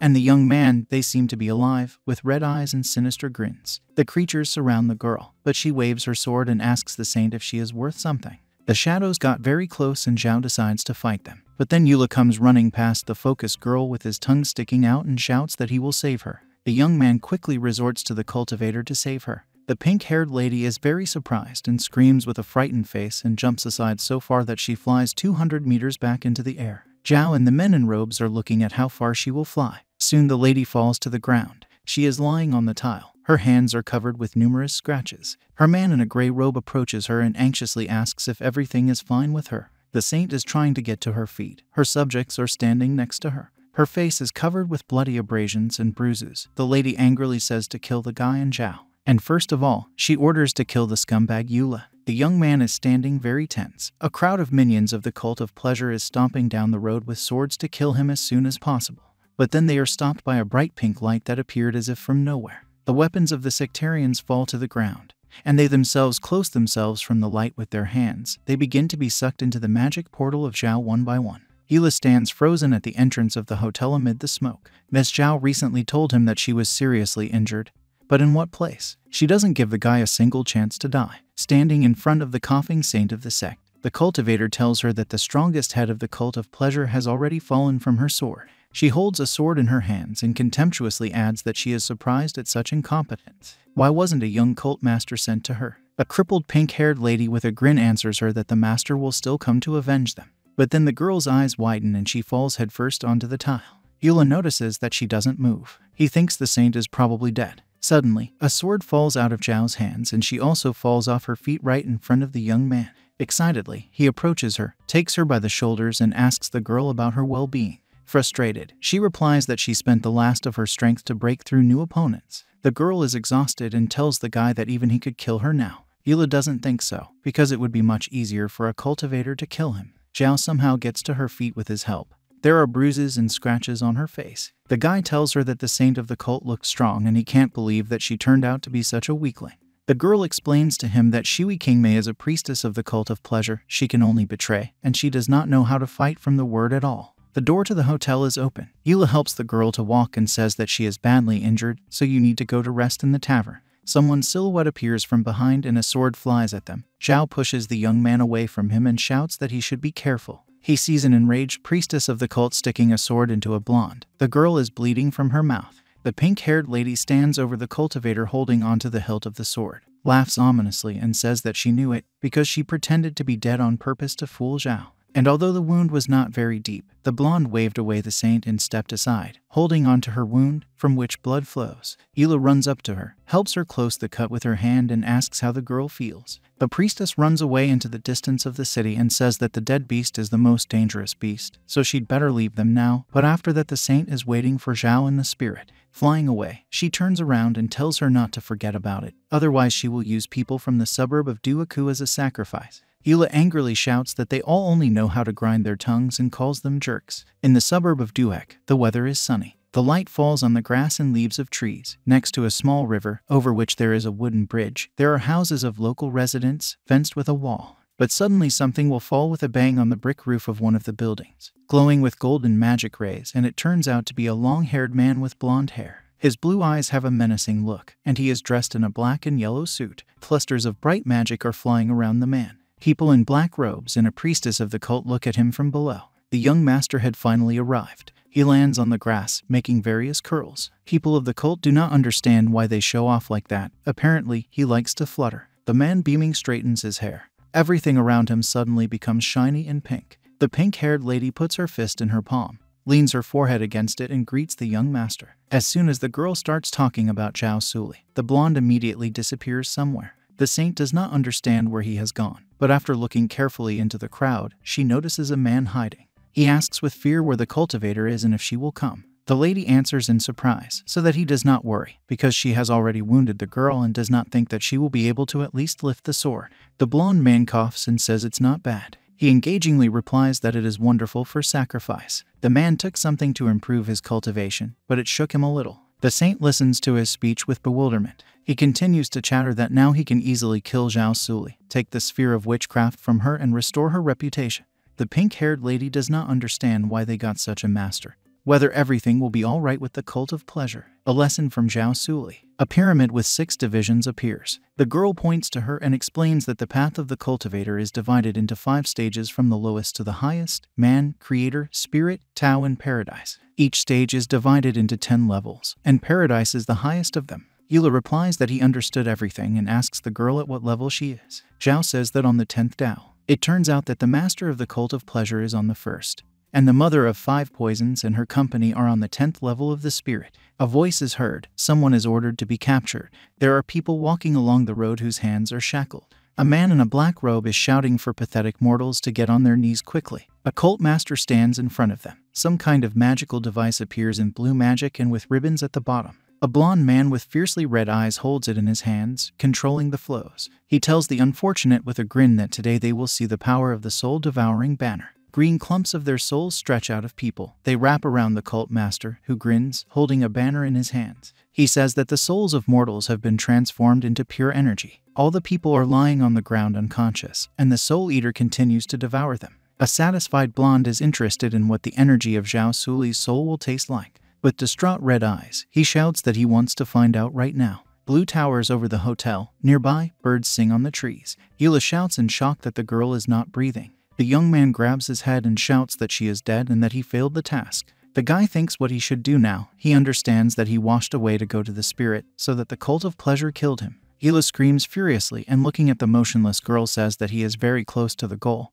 and the young man, they seem to be alive, with red eyes and sinister grins. The creatures surround the girl, but she waves her sword and asks the saint if she is worth something. The shadows got very close and Zhao decides to fight them. But then Yu Le comes running past the focused girl with his tongue sticking out and shouts that he will save her. The young man quickly resorts to the cultivator to save her. The pink haired lady is very surprised and screams with a frightened face and jumps aside so far that she flies 200 meters back into the air. Zhao and the men in robes are looking at how far she will fly. Soon the lady falls to the ground. She is lying on the tile. Her hands are covered with numerous scratches. Her man in a gray robe approaches her and anxiously asks if everything is fine with her. The saint is trying to get to her feet. Her subjects are standing next to her. Her face is covered with bloody abrasions and bruises. The lady angrily says to kill the guy and Zhao. And first of all, she orders to kill the scumbag Yu Le. The young man is standing very tense. A crowd of minions of the cult of pleasure is stomping down the road with swords to kill him as soon as possible. But then they are stopped by a bright pink light that appeared as if from nowhere. The weapons of the sectarians fall to the ground, and they themselves close themselves from the light with their hands. They begin to be sucked into the magic portal of Zhao one by one. Yu Le stands frozen at the entrance of the hotel amid the smoke. Miss Zhao recently told him that she was seriously injured. But in what place? She doesn't give the guy a single chance to die. Standing in front of the coughing saint of the sect, the cultivator tells her that the strongest head of the cult of pleasure has already fallen from her sword. She holds a sword in her hands and contemptuously adds that she is surprised at such incompetence. Why wasn't a young cult master sent to her? A crippled pink haired lady with a grin answers her that the master will still come to avenge them. But then the girl's eyes widen and she falls headfirst onto the tile. Yu Le notices that she doesn't move. He thinks the saint is probably dead. Suddenly, a sword falls out of Zhao's hands and she also falls off her feet right in front of the young man. Excitedly, he approaches her, takes her by the shoulders, and asks the girl about her well being. Frustrated, she replies that she spent the last of her strength to break through new opponents. The girl is exhausted and tells the guy that even he could kill her now. Yu Le doesn't think so, because it would be much easier for a cultivator to kill him. Zhao somehow gets to her feet with his help. There are bruises and scratches on her face. The guy tells her that the saint of the cult looks strong and he can't believe that she turned out to be such a weakling. The girl explains to him that Shui Qingmei is a priestess of the cult of pleasure she can only betray, and she does not know how to fight from the word at all. The door to the hotel is open. Yu Le helps the girl to walk and says that she is badly injured, so you need to go to rest in the tavern. Someone's silhouette appears from behind and a sword flies at them. Zhao pushes the young man away from him and shouts that he should be careful. He sees an enraged priestess of the cult sticking a sword into a blonde. The girl is bleeding from her mouth. The pink haired lady stands over the cultivator holding onto the hilt of the sword, laughs ominously, and says that she knew it because she pretended to be dead on purpose to fool Zhao. And although the wound was not very deep, the blonde waved away the saint and stepped aside, holding onto her wound, from which blood flows. Yu Le runs up to her, helps her close the cut with her hand, and asks how the girl feels. The priestess runs away into the distance of the city and says that the dead beast is the most dangerous beast, so she'd better leave them now. But after that, the saint is waiting for Zhao in the spirit. Flying away, she turns around and tells her not to forget about it, otherwise, she will use people from the suburb of Duaku as a sacrifice. Yu Le angrily shouts that they all only know how to grind their tongues and calls them jerks. In the suburb of Duek, the weather is sunny. The light falls on the grass and leaves of trees. Next to a small river, over which there is a wooden bridge, there are houses of local residents, fenced with a wall. But suddenly something will fall with a bang on the brick roof of one of the buildings, glowing with golden magic rays, and it turns out to be a long haired man with blonde hair. His blue eyes have a menacing look, and he is dressed in a black and yellow suit. Clusters of bright magic are flying around the man. People in black robes and a priestess of the cult look at him from below. The young master had finally arrived. He lands on the grass, making various curls. People of the cult do not understand why they show off like that. Apparently, he likes to flutter. The man beaming straightens his hair. Everything around him suddenly becomes shiny and pink. The pink haired lady puts her fist in her palm, leans her forehead against it, and greets the young master. As soon as the girl starts talking about Zhao Zuli, the blonde immediately disappears somewhere. The saint does not understand where he has gone, but after looking carefully into the crowd, she notices a man hiding. He asks with fear where the cultivator is and if she will come. The lady answers in surprise, so that he does not worry, because she has already wounded the girl and does not think that she will be able to at least lift the sword. The blonde man coughs and says it's not bad. He engagingly replies that it is wonderful for sacrifice. The man took something to improve his cultivation, but it shook him a little. The saint listens to his speech with bewilderment. He continues to chatter that now he can easily kill Zhao Zuli, take the sphere of witchcraft from her, and restore her reputation. The pink haired lady does not understand why they got such a master. Whether everything will be alright with the cult of pleasure. A lesson from Zhao Zuli. A pyramid with six divisions appears. The girl points to her and explains that the path of the cultivator is divided into five stages from the lowest to the highest man, creator, spirit, Tao, and paradise. Each stage is divided into 10 levels, and paradise is the highest of them. Yula replies that he understood everything and asks the girl at what level she is. Zhao says that on the 10th Tao. It turns out that the master of the cult of pleasure is on the first, and the mother of five poisons and her company are on the 10th level of the spirit. A voice is heard, someone is ordered to be captured. There are people walking along the road whose hands are shackled. A man in a black robe is shouting for pathetic mortals to get on their knees quickly. A cult master stands in front of them. Some kind of magical device appears in blue magic and with ribbons at the bottom. A blond man with fiercely red eyes holds it in his hands, controlling the flows. He tells the unfortunate with a grin that today they will see the power of the soul devouring banner. Green clumps of their souls stretch out of people. They wrap around the cult master, who grins, holding a banner in his hands. He says that the souls of mortals have been transformed into pure energy. All the people are lying on the ground unconscious, and the soul eater continues to devour them. A satisfied blonde is interested in what the energy of Zhao Zuli's soul will taste like. With distraught red eyes, he shouts that he wants to find out right now. Blue towers over the hotel. Nearby, birds sing on the trees. Yu Le shouts in shock that the girl is not breathing. The young man grabs his head and shouts that she is dead and that he failed the task. The guy thinks what he should do now. He understands that he washed away to go to the spirit, so that the cult of pleasure killed him. Yu Le screams furiously and looking at the motionless girl says that he is very close to the goal.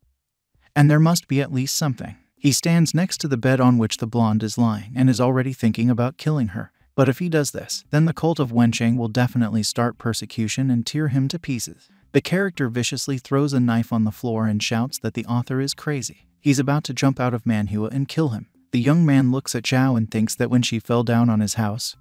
And there must be at least something. He stands next to the bed on which the blonde is lying and is already thinking about killing her. But if he does this, then the cult of Wencheng will definitely start persecution and tear him to pieces. The character viciously throws a knife on the floor and shouts that the author is crazy. He's about to jump out of Manhua and kill him. The young man looks at Zhao and thinks that when she fell down on his house,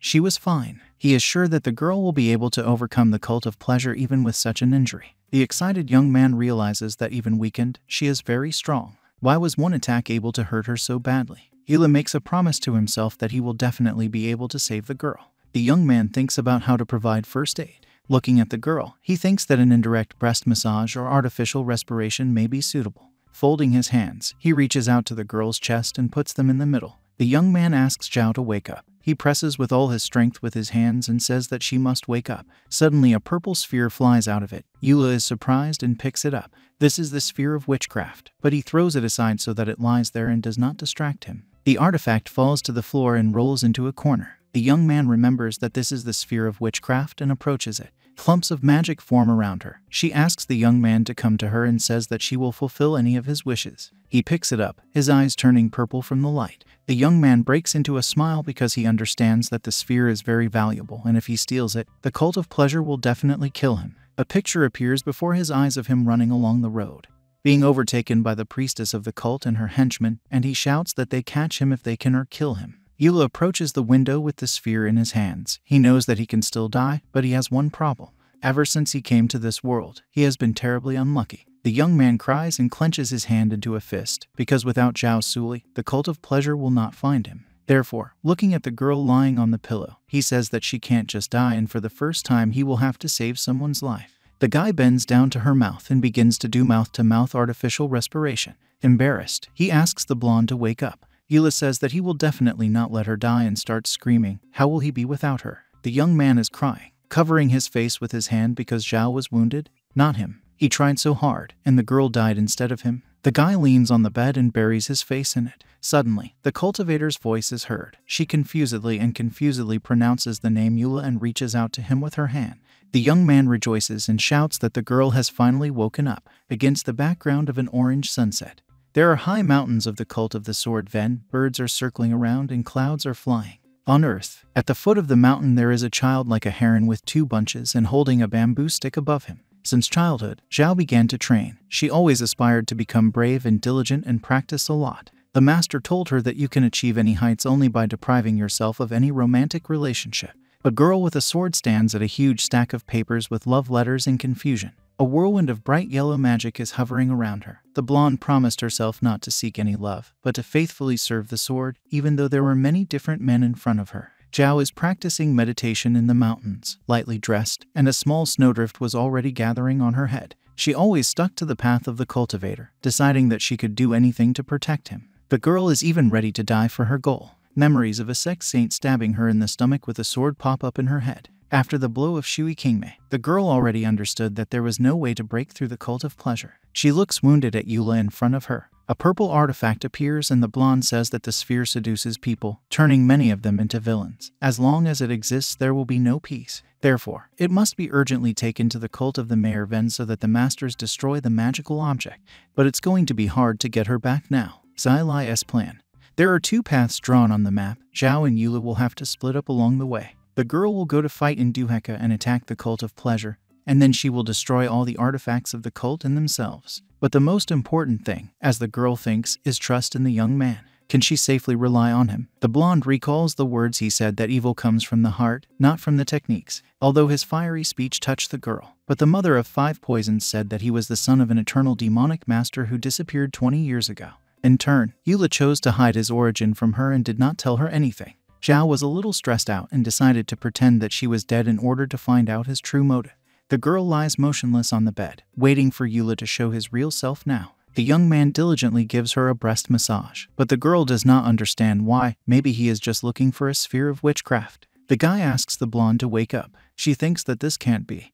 she was fine. He is sure that the girl will be able to overcome the cult of pleasure even with such an injury. The excited young man realizes that even weakened, she is very strong. Why was one attack able to hurt her so badly? Yu Le makes a promise to himself that he will definitely be able to save the girl. The young man thinks about how to provide first aid. Looking at the girl, he thinks that an indirect breast massage or artificial respiration may be suitable. Folding his hands, he reaches out to the girl's chest and puts them in the middle. The young man asks Zhao to wake up. He presses with all his strength with his hands and says that she must wake up. Suddenly, a purple sphere flies out of it. Yu Le is surprised and picks it up. This is the sphere of witchcraft, but he throws it aside so that it lies there and does not distract him. The artifact falls to the floor and rolls into a corner. The young man remembers that this is the sphere of witchcraft and approaches it. Clumps of magic form around her. She asks the young man to come to her and says that she will fulfill any of his wishes. He picks it up, his eyes turning purple from the light. The young man breaks into a smile because he understands that the sphere is very valuable, and if he steals it, the cult of pleasure will definitely kill him. A picture appears before his eyes of him running along the road, being overtaken by the priestess of the cult and her henchmen, and he shouts that they catch him if they can or kill him. Yu Le approaches the window with the sphere in his hands. He knows that he can still die, but he has one problem. Ever since he came to this world, he has been terribly unlucky. The young man cries and clenches his hand into a fist, because without Zhao Zuli, the cult of pleasure will not find him. Therefore, looking at the girl lying on the pillow, he says that she can't just die and for the first time he will have to save someone's life. The guy bends down to her mouth and begins to do mouth to mouth artificial respiration. Embarrassed, he asks the blonde to wake up. Yu Le says that he will definitely not let her die and starts screaming, How will he be without her? The young man is crying, covering his face with his hand because Zhao was wounded, not him. He tried so hard, and the girl died instead of him. The guy leans on the bed and buries his face in it. Suddenly, the cultivator's voice is heard. She confusedly and confusedly pronounces the name Yu Le and reaches out to him with her hand. The young man rejoices and shouts that the girl has finally woken up against the background of an orange sunset. There are high mountains of the cult of the sword Ven, birds are circling around, and clouds are flying. On earth, at the foot of the mountain, there is a child like a heron with two bunches and holding a bamboo stick above him. Since childhood, Zhao began to train. She always aspired to become brave and diligent and practice a lot. The master told her that you can achieve any heights only by depriving yourself of any romantic relationship. A girl with a sword stands at a huge stack of papers with love letters in confusion. A whirlwind of bright yellow magic is hovering around her. The blonde promised herself not to seek any love, but to faithfully serve the sword, even though there were many different men in front of her. Zhao is practicing meditation in the mountains, lightly dressed, and a small snowdrift was already gathering on her head. She always stuck to the path of the cultivator, deciding that she could do anything to protect him. The girl is even ready to die for her goal. Memories of a sex saint stabbing her in the stomach with a sword pop up in her head. After the blow of Shui Qingmei, the girl already understood that there was no way to break through the cult of pleasure. She looks wounded at Yu Le in front of her. A purple artifact appears and the blonde says that the sphere seduces people, turning many of them into villains. As long as it exists, there will be no peace. Therefore, it must be urgently taken to the cult of the Mayor Ven so that the masters destroy the magical object. But it's going to be hard to get her back now. Lai's plan. There are two paths drawn on the map. Zhao and Yu Le will have to split up along the way. The girl will go to fight in Duheka and attack the cult of pleasure, and then she will destroy all the artifacts of the cult and themselves. But the most important thing, as the girl thinks, is trust in the young man. Can she safely rely on him? The blonde recalls the words he said that evil comes from the heart, not from the techniques. Although his fiery speech touched the girl, but the mother of five poisons said that he was the son of an eternal demonic master who disappeared 20 years ago. In turn, Yu Le chose to hide his origin from her and did not tell her anything. Zhao was a little stressed out and decided to pretend that she was dead in order to find out his true motive. The girl lies motionless on the bed, waiting for Yu Le to show his real self now. The young man diligently gives her a breast massage, but the girl does not understand why. Maybe he is just looking for a sphere of witchcraft. The guy asks the blonde to wake up. She thinks that this can't be.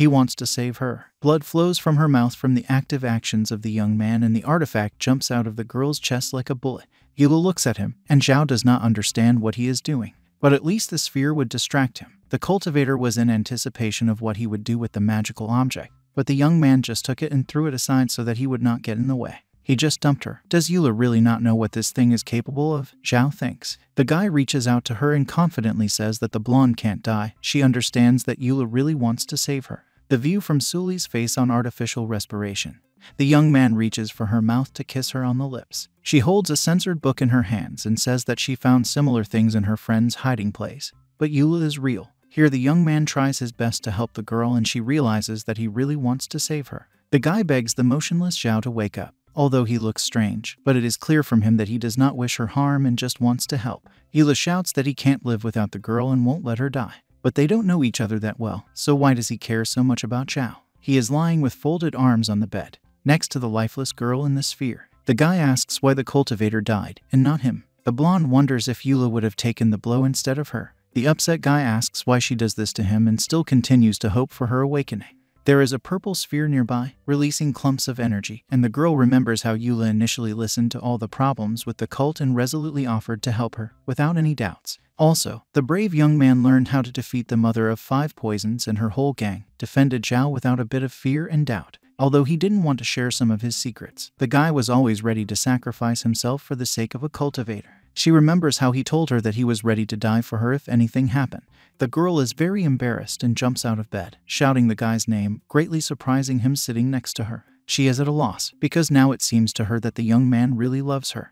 He wants to save her. Blood flows from her mouth from the active actions of the young man, and the artifact jumps out of the girl's chest like a bullet. Yu Le looks at him, and Zhao does not understand what he is doing. But at least the sphere would distract him. The cultivator was in anticipation of what he would do with the magical object, but the young man just took it and threw it aside so that he would not get in the way. He just dumped her. Does Yu Le really not know what this thing is capable of? Zhao thinks. The guy reaches out to her and confidently says that the blonde can't die. She understands that Yu Le really wants to save her. The view from Zuli's face on artificial respiration. The young man reaches for her mouth to kiss her on the lips. She holds a censored book in her hands and says that she found similar things in her friend's hiding place. But Yu Le is real. Here, the young man tries his best to help the girl and she realizes that he really wants to save her. The guy begs the motionless Zhao to wake up, although he looks strange, but it is clear from him that he does not wish her harm and just wants to help. Yu Le shouts that he can't live without the girl and won't let her die. But they don't know each other that well, so why does he care so much about Zhao? He is lying with folded arms on the bed, next to the lifeless girl in the sphere. The guy asks why the cultivator died, and not him. The blonde wonders if Yu Le would have taken the blow instead of her. The upset guy asks why she does this to him and still continues to hope for her awakening. There is a purple sphere nearby, releasing clumps of energy, and the girl remembers how Yu Le initially listened to all the problems with the cult and resolutely offered to help her, without any doubts. Also, the brave young man learned how to defeat the mother of five poisons and her whole gang, defended Zhao without a bit of fear and doubt. Although he didn't want to share some of his secrets, the guy was always ready to sacrifice himself for the sake of a cultivator. She remembers how he told her that he was ready to die for her if anything happened. The girl is very embarrassed and jumps out of bed, shouting the guy's name, greatly surprising him sitting next to her. She is at a loss, because now it seems to her that the young man really loves her.